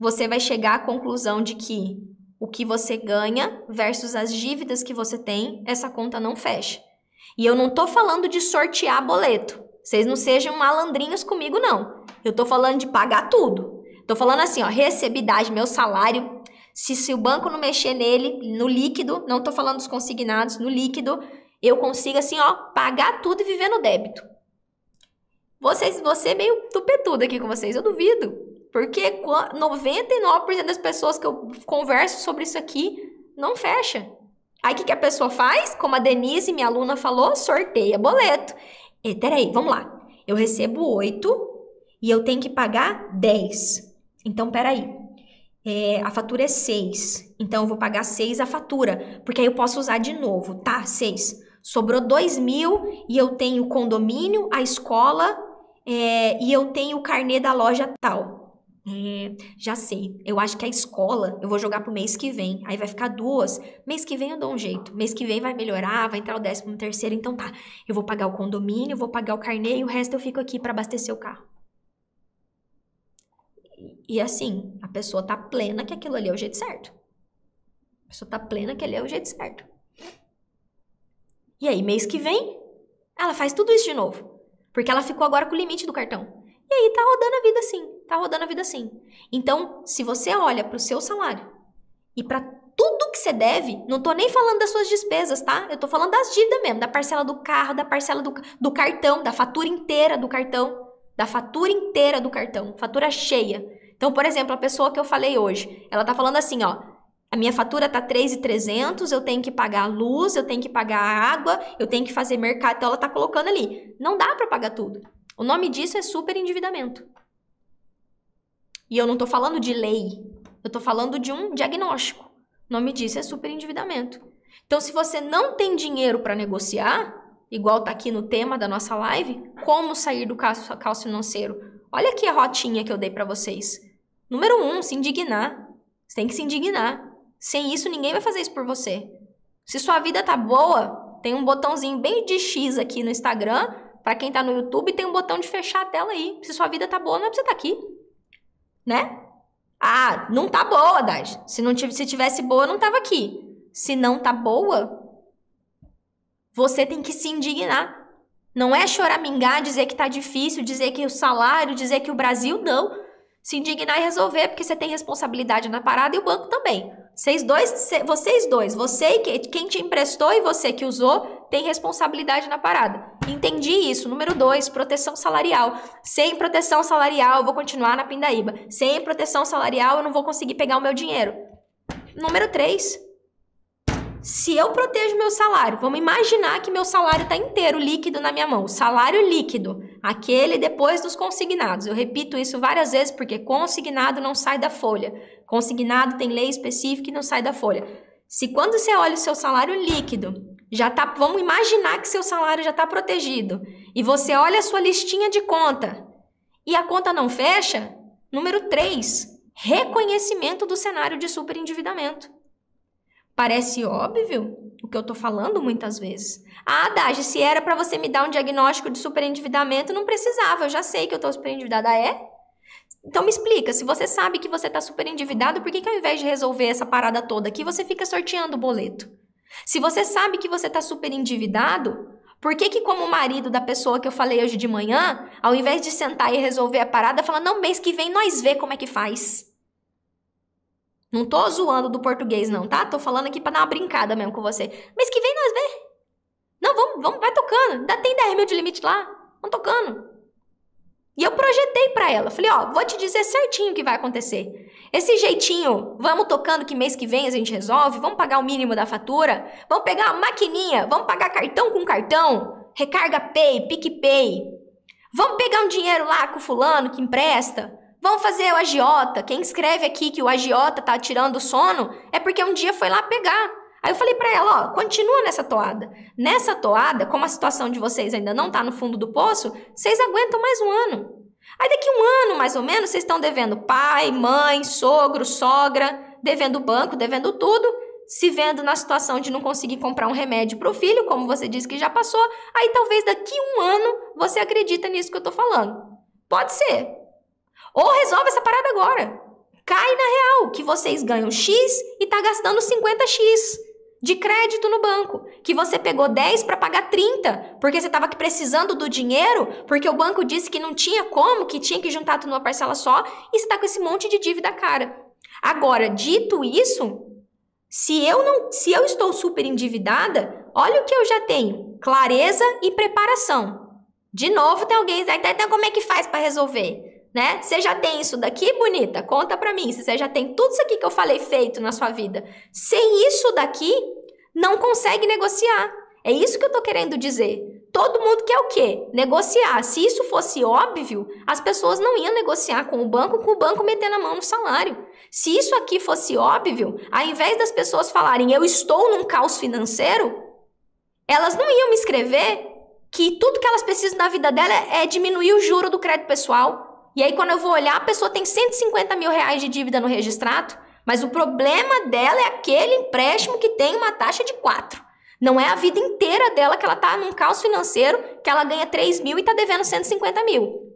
S1: você vai chegar à conclusão de que o que você ganha versus as dívidas que você tem, essa conta não fecha. E eu não tô falando de sortear boleto. Vocês não sejam malandrinhos comigo, não. Eu tô falando de pagar tudo. Tô falando assim, ó, recebidade, meu salário. Se, se o banco não mexer nele, no líquido, não tô falando dos consignados, no líquido, eu consigo, assim, ó, pagar tudo e viver no débito. Vocês, você é meio tupetudo aqui com vocês, eu duvido. Porque 99% das pessoas que eu converso sobre isso aqui não fecha. Aí o que, que a pessoa faz? Como a Denise, minha aluna, falou, sorteia boleto. E, peraí, vamos lá. Eu recebo 8 e eu tenho que pagar 10. Então, peraí. É, a fatura é 6. Então, eu vou pagar 6 a fatura. Porque aí eu posso usar de novo, tá? 6. Sobrou 2 mil e eu tenho o condomínio, a escola é, e eu tenho o carnê da loja tal. É, já sei. Eu acho que a escola eu vou jogar pro mês que vem. Aí vai ficar duas. Mês que vem eu dou um jeito. Mês que vem vai melhorar, vai entrar o décimo terceiro. Então tá. Eu vou pagar o condomínio, vou pagar o carnê e o resto eu fico aqui para abastecer o carro. E, e assim, a pessoa tá plena que aquilo ali é o jeito certo. A pessoa tá plena que ali é o jeito certo. E aí, mês que vem, ela faz tudo isso de novo. Porque ela ficou agora com o limite do cartão. E aí tá rodando a vida assim, tá rodando a vida assim. Então, se você olha para o seu salário e para tudo que você deve, não tô nem falando das suas despesas, tá? Eu tô falando das dívidas mesmo, da parcela do carro, da parcela do, do cartão, da fatura inteira do cartão, da fatura inteira do cartão, fatura cheia. Então, por exemplo, a pessoa que eu falei hoje, ela tá falando assim, ó, a minha fatura tá 3,300, eu tenho que pagar a luz, eu tenho que pagar a água, eu tenho que fazer mercado, então ela tá colocando ali. Não dá para pagar tudo. O nome disso é superendividamento. E eu não estou falando de lei, eu estou falando de um diagnóstico. O nome disso é superendividamento. Então, se você não tem dinheiro para negociar, igual está aqui no tema da nossa live, como sair do caos, caos financeiro? Olha aqui a rotinha que eu dei para vocês. Número um, se indignar. Você tem que se indignar. Sem isso, ninguém vai fazer isso por você. Se sua vida tá boa, tem um botãozinho bem de X aqui no Instagram para quem tá no YouTube, tem um botão de fechar a tela aí. Se sua vida tá boa, não é pra você tá aqui. Né? Ah, não tá boa, Daj. Se não se tivesse boa, não tava aqui. Se não tá boa, você tem que se indignar. Não é choramingar, dizer que tá difícil, dizer que o salário, dizer que o Brasil não. Se indignar e resolver, porque você tem responsabilidade na parada e o banco também. Vocês dois, vocês dois, você e quem te emprestou e você que usou, tem responsabilidade na parada. Entendi isso. Número dois, proteção salarial. Sem proteção salarial, eu vou continuar na pindaíba. Sem proteção salarial, eu não vou conseguir pegar o meu dinheiro. Número três, se eu protejo meu salário, vamos imaginar que meu salário está inteiro líquido na minha mão. Salário líquido, aquele depois dos consignados. Eu repito isso várias vezes porque consignado não sai da folha. Consignado tem lei específica e não sai da folha. Se quando você olha o seu salário líquido, já tá, vamos imaginar que seu salário já está protegido e você olha a sua listinha de conta e a conta não fecha, número 3, reconhecimento do cenário de superendividamento. Parece óbvio o que eu estou falando muitas vezes. Ah, Dage, se era para você me dar um diagnóstico de superendividamento, não precisava, eu já sei que eu estou superendividada. Ah, é? Então me explica, se você sabe que você está superendividado, por que, que ao invés de resolver essa parada toda aqui, você fica sorteando o boleto? Se você sabe que você está super endividado, por que que como marido da pessoa que eu falei hoje de manhã, ao invés de sentar e resolver a parada, fala, não, mês que vem nós vê como é que faz. Não tô zoando do português não, tá? Tô falando aqui para dar uma brincada mesmo com você. Mês que vem nós vê. Não, vamos, vamos, vai tocando. Ainda tem 10 mil de limite lá. Vamos tocando. E eu projetei para ela. Falei, ó, vou te dizer certinho o que vai acontecer. Esse jeitinho, vamos tocando que mês que vem a gente resolve, vamos pagar o mínimo da fatura, vamos pegar a maquininha, vamos pagar cartão com cartão, recarga Pay, PicPay. Vamos pegar um dinheiro lá com fulano que empresta. Vamos fazer o agiota. Quem escreve aqui que o agiota tá tirando o sono é porque um dia foi lá pegar. Aí eu falei para ela, ó, continua nessa toada. Nessa toada, como a situação de vocês ainda não tá no fundo do poço, vocês aguentam mais um ano. Aí daqui um ano, mais ou menos, vocês estão devendo pai, mãe, sogro, sogra, devendo banco, devendo tudo, se vendo na situação de não conseguir comprar um remédio para o filho, como você disse que já passou, aí talvez daqui um ano você acredita nisso que eu tô falando. Pode ser. Ou resolve essa parada agora. Cai na real, que vocês ganham X e tá gastando 50X de crédito no banco, que você pegou 10 para pagar 30, porque você estava precisando do dinheiro, porque o banco disse que não tinha como, que tinha que juntar tudo numa parcela só, e você está com esse monte de dívida cara. Agora, dito isso, se eu não, se eu estou super endividada, olha o que eu já tenho: clareza e preparação. De novo, tem alguém, então como é que faz para resolver? Né? Você já tem isso daqui, bonita? Conta pra mim. Se você já tem tudo isso aqui que eu falei feito na sua vida. Sem isso daqui, não consegue negociar. É isso que eu tô querendo dizer. Todo mundo quer o quê? Negociar. Se isso fosse óbvio, as pessoas não iam negociar com o banco, com o banco metendo a mão no salário. Se isso aqui fosse óbvio, ao invés das pessoas falarem eu estou num caos financeiro, elas não iam me escrever que tudo que elas precisam na vida dela é diminuir o juro do crédito pessoal E aí, quando eu vou olhar, a pessoa tem 150 mil reais de dívida no registrado, mas o problema dela é aquele empréstimo que tem uma taxa de 4. Não é a vida inteira dela que ela tá num caos financeiro, que ela ganha 3 mil e tá devendo 150 mil.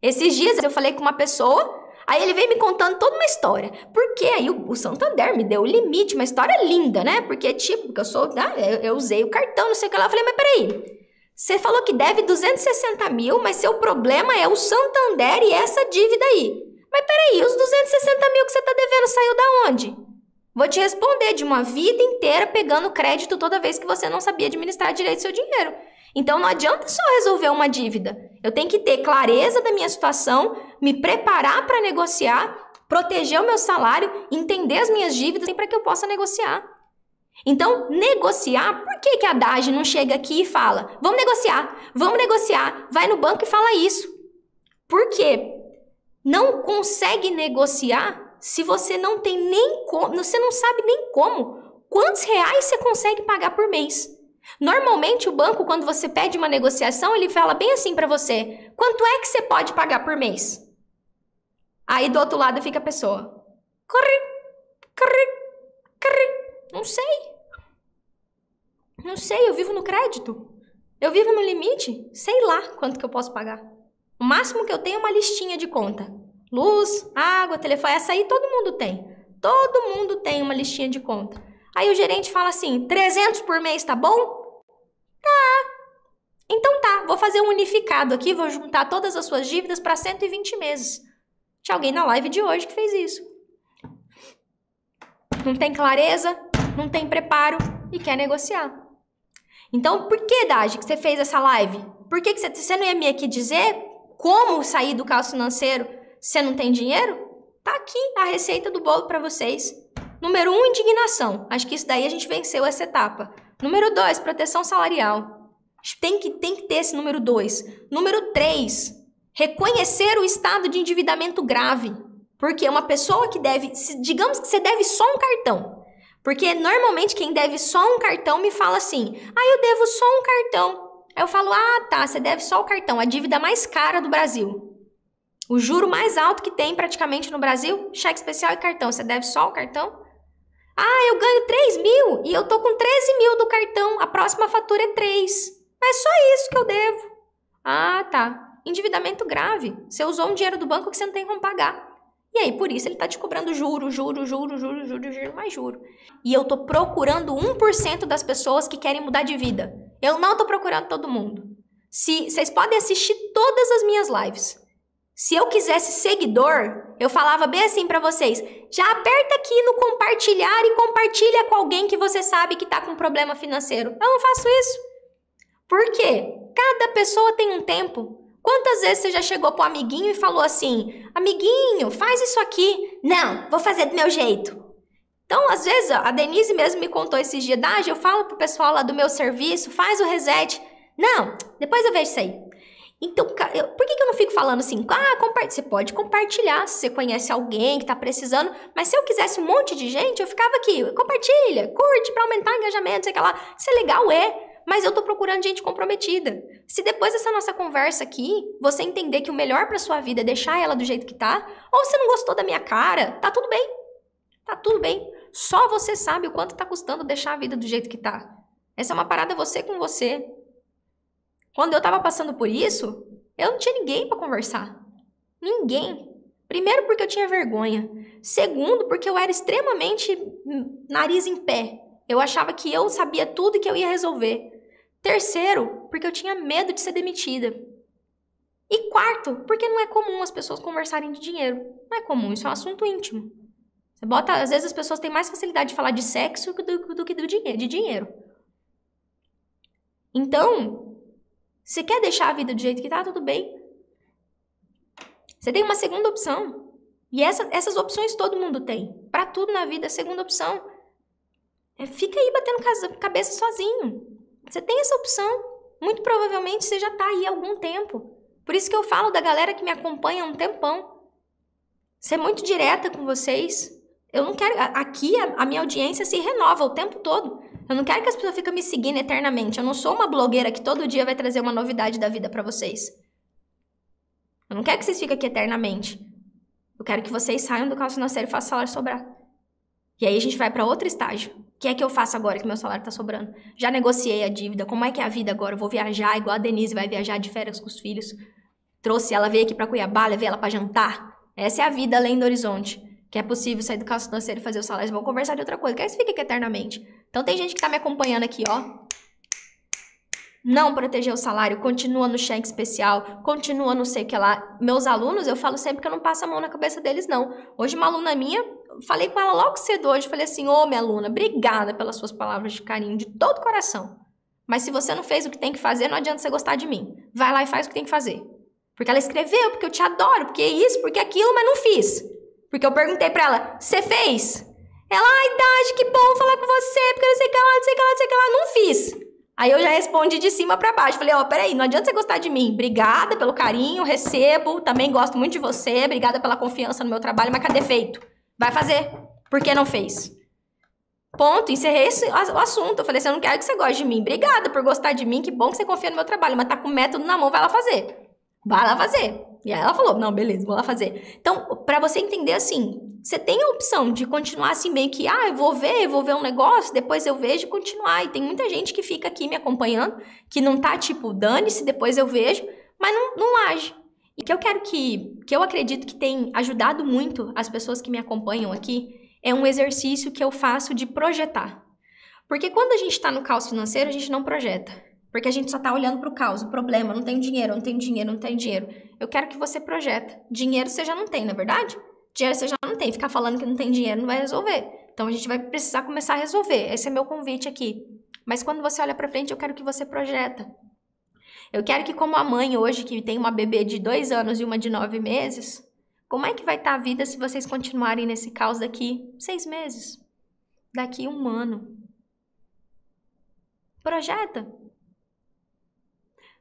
S1: Esses dias eu falei com uma pessoa, aí ele veio me contando toda uma história. Porque aí o, Santander me deu o limite, uma história linda, né? Porque, tipo, eu sou. Eu, eu usei o cartão, não sei o que lá. Eu falei, mas peraí. Você falou que deve 260 mil, mas seu problema é o Santander e essa dívida aí. Mas peraí, os 260 mil que você tá devendo saiu da onde? Vou te responder de uma vida inteira pegando crédito toda vez que você não sabia administrar direito seu dinheiro. Então não adianta só resolver uma dívida. Eu tenho que ter clareza da minha situação, me preparar para negociar, proteger o meu salário, entender as minhas dívidas para que eu possa negociar. Então, negociar, por que, que a DAGE não chega aqui e fala: vamos negociar, vamos negociar, vai no banco e fala isso? Por quê? Não consegue negociar se você não tem nem como, você não sabe nem como. Quantos reais você consegue pagar por mês? Normalmente o banco, quando você pede uma negociação, ele fala bem assim para você: quanto é que você pode pagar por mês? Aí do outro lado fica a pessoa: corre, corre, corre. Não sei. Não sei, eu vivo no crédito. Eu vivo no limite. Sei lá quanto que eu posso pagar. O máximo que eu tenho é uma listinha de conta. Luz, água, telefone, essa aí todo mundo tem. Todo mundo tem uma listinha de conta. Aí o gerente fala assim: 300 por mês tá bom? Tá. Então tá, vou fazer um unificado aqui, vou juntar todas as suas dívidas para 120 meses. Tinha alguém na live de hoje que fez isso. Não tem clareza, não tem preparo e quer negociar. Então, por que, Dage, que você fez essa live? Por que, que você, você não ia me aqui dizer como sair do caos financeiro se você não tem dinheiro? Tá aqui a receita do bolo para vocês. Número um, indignação. Acho que isso daí a gente venceu essa etapa. Número dois, proteção salarial. Tem que, tem que ter esse número dois. Número três, reconhecer o estado de endividamento grave. Porque uma pessoa que deve, digamos que você deve só um cartão, porque normalmente quem deve só um cartão me fala assim: ah, eu devo só um cartão. Aí eu falo: ah, tá, você deve só o cartão, a dívida mais cara do Brasil. O juro mais alto que tem praticamente no Brasil, cheque especial e cartão. Você deve só o cartão? Ah, eu ganho 3 mil e eu tô com 13 mil do cartão. A próxima fatura é 3. É só isso que eu devo. Ah, tá. Endividamento grave. Você usou um dinheiro do banco que você não tem como pagar. E aí, por isso, ele tá te cobrando juro, juro, juro, juro, juro, juro, mais juro. E eu tô procurando 1% das pessoas que querem mudar de vida. Eu não tô procurando todo mundo. Se vocês podem assistir todas as minhas lives. Se eu quisesse seguidor, eu falava bem assim para vocês: já aperta aqui no compartilhar e compartilha com alguém que você sabe que tá com problema financeiro. Eu não faço isso. Por quê? Cada pessoa tem um tempo. Quantas vezes você já chegou pro amiguinho e falou assim: Amiguinho, faz isso aqui. Não, vou fazer do meu jeito. Então, às vezes, a Denise mesmo me contou esses dias, eu falo pro pessoal lá do meu serviço, faz o reset. Não, depois eu vejo isso aí. Então, eu, por que, que eu não fico falando assim? Ah, você pode compartilhar se você conhece alguém que está precisando, mas se eu quisesse um monte de gente, eu ficava aqui, compartilha, curte para aumentar o engajamento, sei lá. Isso é legal, é. Mas eu tô procurando gente comprometida. Se depois dessa nossa conversa aqui, você entender que o melhor para sua vida é deixar ela do jeito que tá, ou você não gostou da minha cara, tá tudo bem. Tá tudo bem. Só você sabe o quanto tá custando deixar a vida do jeito que tá. Essa é uma parada você com você. Quando eu tava passando por isso, eu não tinha ninguém para conversar. Ninguém. Primeiro porque eu tinha vergonha. Segundo porque eu era extremamente nariz em pé. Eu achava que eu sabia tudo e que eu ia resolver. Terceiro, porque eu tinha medo de ser demitida. E quarto, porque não é comum as pessoas conversarem de dinheiro. Não é comum, isso é um assunto íntimo. Você bota, às vezes as pessoas têm mais facilidade de falar de sexo do, do que do dinheiro, de dinheiro. Então, se quer deixar a vida do jeito que tá, tudo bem. Você tem uma segunda opção. E essa, essas opções todo mundo tem. Para tudo na vida, a segunda opção é, fica aí batendo cabeça sozinho. Você tem essa opção. Muito provavelmente você já está aí há algum tempo. Por isso que eu falo da galera que me acompanha há um tempão. Ser muito direta com vocês. Eu não quero. Aqui a, a minha audiência se renova o tempo todo. Eu não quero que as pessoas fiquem me seguindo eternamente. Eu não sou uma blogueira que todo dia vai trazer uma novidade da vida para vocês. Eu não quero que vocês fiquem aqui eternamente. Eu quero que vocês saiam do caos financeiro e façam o salário sobrar. E aí a gente vai para outro estágio. O que é que eu faço agora que meu salário tá sobrando? Já negociei a dívida. Como é que é a vida agora? Eu vou viajar igual a Denise vai viajar de férias com os filhos. Trouxe ela, veio aqui para Cuiabá, levei ela para jantar. Essa é a vida além do horizonte. Que é possível sair do caos financeiro e fazer o salário. Vamos conversar de outra coisa. Quer que você aqui eternamente. Então tem gente que tá me acompanhando aqui, ó não proteger o salário, continua no cheque especial, continua não sei o que lá. Meus alunos, eu falo sempre que eu não passo a mão na cabeça deles, não. Hoje, uma aluna minha, falei com ela logo cedo hoje, falei assim, ô, oh, minha aluna, obrigada pelas suas palavras de carinho, de todo o coração. Mas se você não fez o que tem que fazer, não adianta você gostar de mim. Vai lá e faz o que tem que fazer. Porque ela escreveu, porque eu te adoro, porque isso, porque aquilo, mas não fiz. Porque eu perguntei pra ela, você fez? Ela, ai, Dade, que bom falar com você, porque não sei o que lá, não sei o que lá, não sei o que lá, não fiz. Aí eu já respondi de cima para baixo. Falei, ó, oh, peraí, não adianta você gostar de mim. Obrigada pelo carinho, recebo, também gosto muito de você, obrigada pela confiança no meu trabalho, mas cadê feito? Vai fazer. Por que não fez? Ponto, encerrei esse, o assunto. Eu falei, assim, não quer que você goste de mim. Obrigada por gostar de mim, que bom que você confia no meu trabalho, mas tá com o método na mão, vai lá fazer. Vai lá fazer. E aí ela falou, não, beleza, vou lá fazer. Então, para você entender assim, você tem a opção de continuar assim, meio que, ah, eu vou ver, eu vou ver um negócio, depois eu vejo e continuar. E tem muita gente que fica aqui me acompanhando, que não tá tipo, dane-se, depois eu vejo, mas não, não age. E que eu quero que, que eu acredito que tem ajudado muito as pessoas que me acompanham aqui, é um exercício que eu faço de projetar. Porque quando a gente está no caos financeiro, a gente não projeta. Porque a gente só está olhando para o caos, o problema, não tem dinheiro, não tem dinheiro, não tem dinheiro. Eu quero que você projeta. Dinheiro você já não tem, não é verdade? Dinheiro você já não tem. Ficar falando que não tem dinheiro não vai resolver. Então a gente vai precisar começar a resolver. Esse é meu convite aqui. Mas quando você olha para frente, eu quero que você projeta. Eu quero que, como a mãe hoje, que tem uma bebê de dois anos e uma de nove meses, como é que vai estar tá a vida se vocês continuarem nesse caos daqui seis meses? Daqui um ano? Projeta.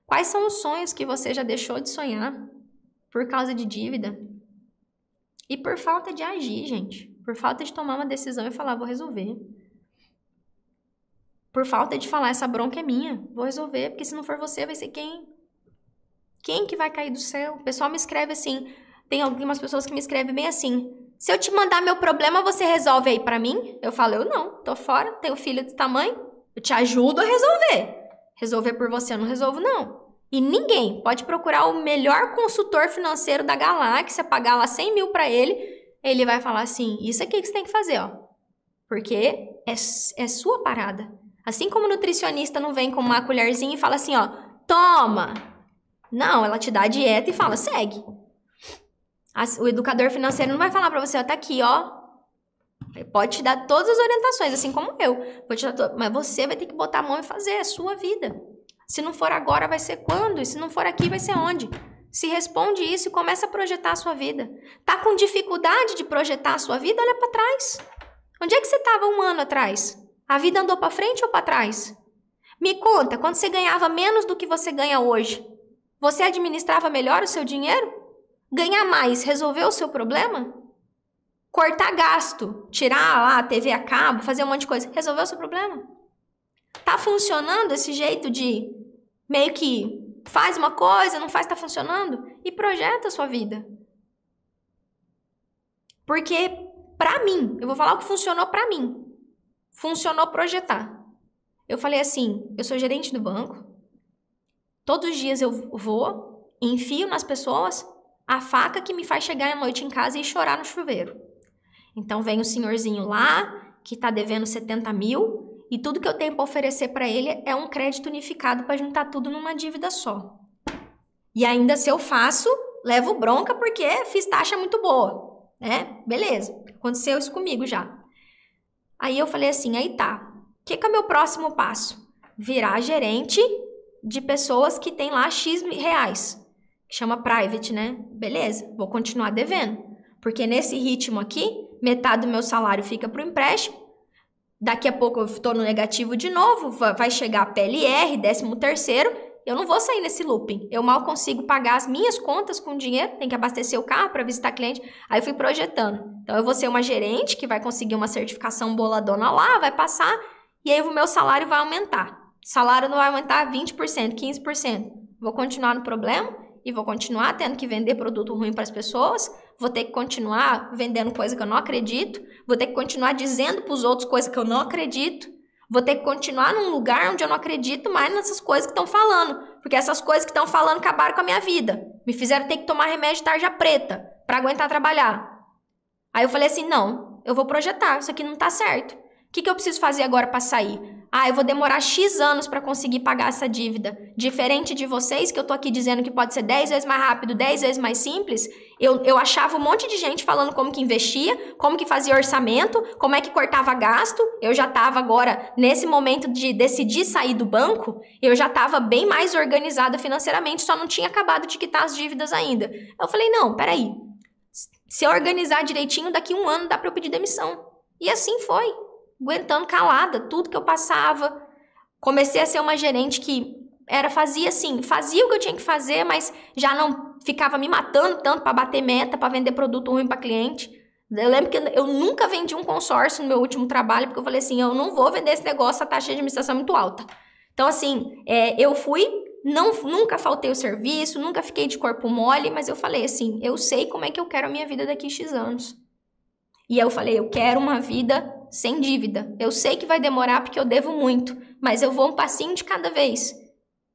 S1: Quais são os sonhos que você já deixou de sonhar por causa de dívida? E por falta de agir, gente. Por falta de tomar uma decisão e falar, vou resolver. Por falta de falar, essa bronca é minha, vou resolver, porque se não for você, vai ser quem? Quem que vai cair do céu? O pessoal me escreve assim, tem algumas pessoas que me escrevem bem assim, se eu te mandar meu problema, você resolve aí para mim? Eu falo, eu não, tô fora, tenho filho desse tamanho, eu te ajudo a resolver. Resolver por você eu não resolvo, não. E ninguém pode procurar o melhor consultor financeiro da galáxia, pagar lá 100 mil para ele, ele vai falar assim: isso aqui que você tem que fazer, ó. Porque é, é sua parada. Assim como o nutricionista não vem com uma colherzinha e fala assim, ó, toma. Não, ela te dá a dieta e fala, segue. O educador financeiro não vai falar para você, ó, tá aqui, ó. Pode te dar todas as orientações, assim como eu. Te dar Mas você vai ter que botar a mão e fazer, é a sua vida. Se não for agora, vai ser quando? E se não for aqui, vai ser onde? Se responde isso e começa a projetar a sua vida. Tá com dificuldade de projetar a sua vida? Olha para trás. Onde é que você estava um ano atrás? A vida andou para frente ou para trás? Me conta, quando você ganhava menos do que você ganha hoje, você administrava melhor o seu dinheiro? Ganhar mais resolveu o seu problema? Cortar gasto, tirar lá a TV a cabo, fazer um monte de coisa, resolveu o seu problema? Tá funcionando esse jeito de meio que faz uma coisa, não faz, tá funcionando? E projeta a sua vida. Porque, para mim, eu vou falar o que funcionou para mim. Funcionou projetar. Eu falei assim: eu sou gerente do banco. Todos os dias eu vou, enfio nas pessoas a faca que me faz chegar à noite em casa e chorar no chuveiro. Então vem o senhorzinho lá, que tá devendo 70 mil, e tudo que eu tenho para oferecer para ele é um crédito unificado para juntar tudo numa dívida só. E ainda se eu faço, levo bronca porque fiz taxa muito boa, né? Beleza, aconteceu isso comigo já. Aí eu falei assim, aí tá, o que, que é o meu próximo passo? Virar gerente de pessoas que têm lá X reais, chama private, né? Beleza, vou continuar devendo, porque nesse ritmo aqui, metade do meu salário fica para o empréstimo, Daqui a pouco eu estou no negativo de novo, vai chegar a PLR, 13 terceiro, eu não vou sair nesse looping. Eu mal consigo pagar as minhas contas com dinheiro, tem que abastecer o carro para visitar cliente. Aí eu fui projetando. Então eu vou ser uma gerente que vai conseguir uma certificação boladona lá, vai passar, e aí o meu salário vai aumentar. Salário não vai aumentar 20%, 15%. Vou continuar no problema e vou continuar tendo que vender produto ruim para as pessoas, vou ter que continuar vendendo coisa que eu não acredito, vou ter que continuar dizendo para os outros coisas que eu não acredito, vou ter que continuar num lugar onde eu não acredito mais nessas coisas que estão falando, porque essas coisas que estão falando acabaram com a minha vida, me fizeram ter que tomar remédio tarja preta para aguentar trabalhar. Aí eu falei assim: não, eu vou projetar, isso aqui não tá certo. O que, que eu preciso fazer agora para sair? Ah, eu vou demorar X anos para conseguir pagar essa dívida. Diferente de vocês, que eu tô aqui dizendo que pode ser 10 vezes mais rápido, 10 vezes mais simples, eu, eu achava um monte de gente falando como que investia, como que fazia orçamento, como é que cortava gasto. Eu já estava agora, nesse momento de decidir sair do banco, eu já estava bem mais organizada financeiramente, só não tinha acabado de quitar as dívidas ainda. Eu falei, não, peraí. Se eu organizar direitinho, daqui um ano dá para eu pedir demissão. E assim foi aguentando calada tudo que eu passava. Comecei a ser uma gerente que era fazia assim, fazia o que eu tinha que fazer, mas já não ficava me matando tanto para bater meta, para vender produto ruim para cliente. Eu lembro que eu nunca vendi um consórcio no meu último trabalho, porque eu falei assim, eu não vou vender esse negócio, a taxa de administração é muito alta. Então, assim, é, eu fui, não, nunca faltei o serviço, nunca fiquei de corpo mole, mas eu falei assim, eu sei como é que eu quero a minha vida daqui a X anos. E eu falei, eu quero uma vida sem dívida. Eu sei que vai demorar porque eu devo muito, mas eu vou um passinho de cada vez.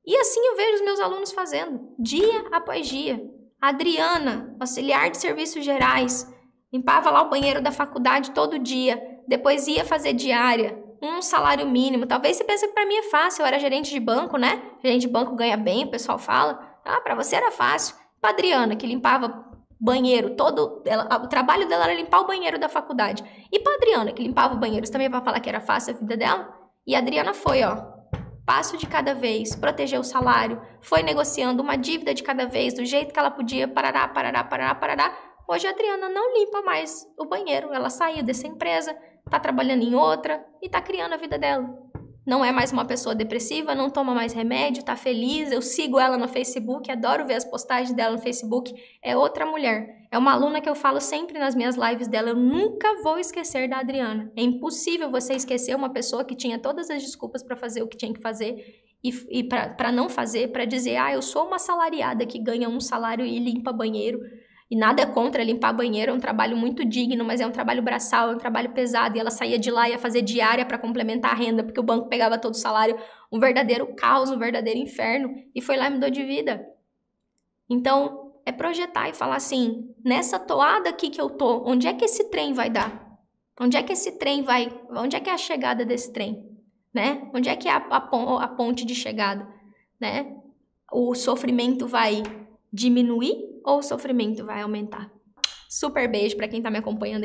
S1: E assim eu vejo os meus alunos fazendo, dia após dia. Adriana, auxiliar de serviços gerais, limpava lá o banheiro da faculdade todo dia, depois ia fazer diária, um salário mínimo. Talvez você pense que para mim é fácil, eu era gerente de banco, né? Gerente de banco ganha bem, o pessoal fala. Ah, para você era fácil. Para Adriana, que limpava banheiro, todo. Ela, o trabalho dela era limpar o banheiro da faculdade. E pra Adriana, que limpava o banheiro, também para falar que era fácil a vida dela? E a Adriana foi, ó. Passo de cada vez, protegeu o salário, foi negociando uma dívida de cada vez, do jeito que ela podia, parará, parará, parará, parará. Hoje a Adriana não limpa mais o banheiro. Ela saiu dessa empresa, tá trabalhando em outra e tá criando a vida dela não é mais uma pessoa depressiva, não toma mais remédio, tá feliz. Eu sigo ela no Facebook, adoro ver as postagens dela no Facebook. É outra mulher. É uma aluna que eu falo sempre nas minhas lives dela. Eu nunca vou esquecer da Adriana. É impossível você esquecer uma pessoa que tinha todas as desculpas para fazer o que tinha que fazer e, e para não fazer, para dizer, ah, eu sou uma salariada que ganha um salário e limpa banheiro. E nada contra limpar banheiro, é um trabalho muito digno, mas é um trabalho braçal, é um trabalho pesado. E ela saía de lá e ia fazer diária para complementar a renda, porque o banco pegava todo o salário. Um verdadeiro caos, um verdadeiro inferno. E foi lá e mudou de vida. Então, é projetar e falar assim: nessa toada aqui que eu tô, onde é que esse trem vai dar? Onde é que esse trem vai? Onde é que é a chegada desse trem? Né? Onde é que é a, a, ponte de chegada? Né? O sofrimento vai diminuir ou o sofrimento vai aumentar? Super beijo para quem está me acompanhando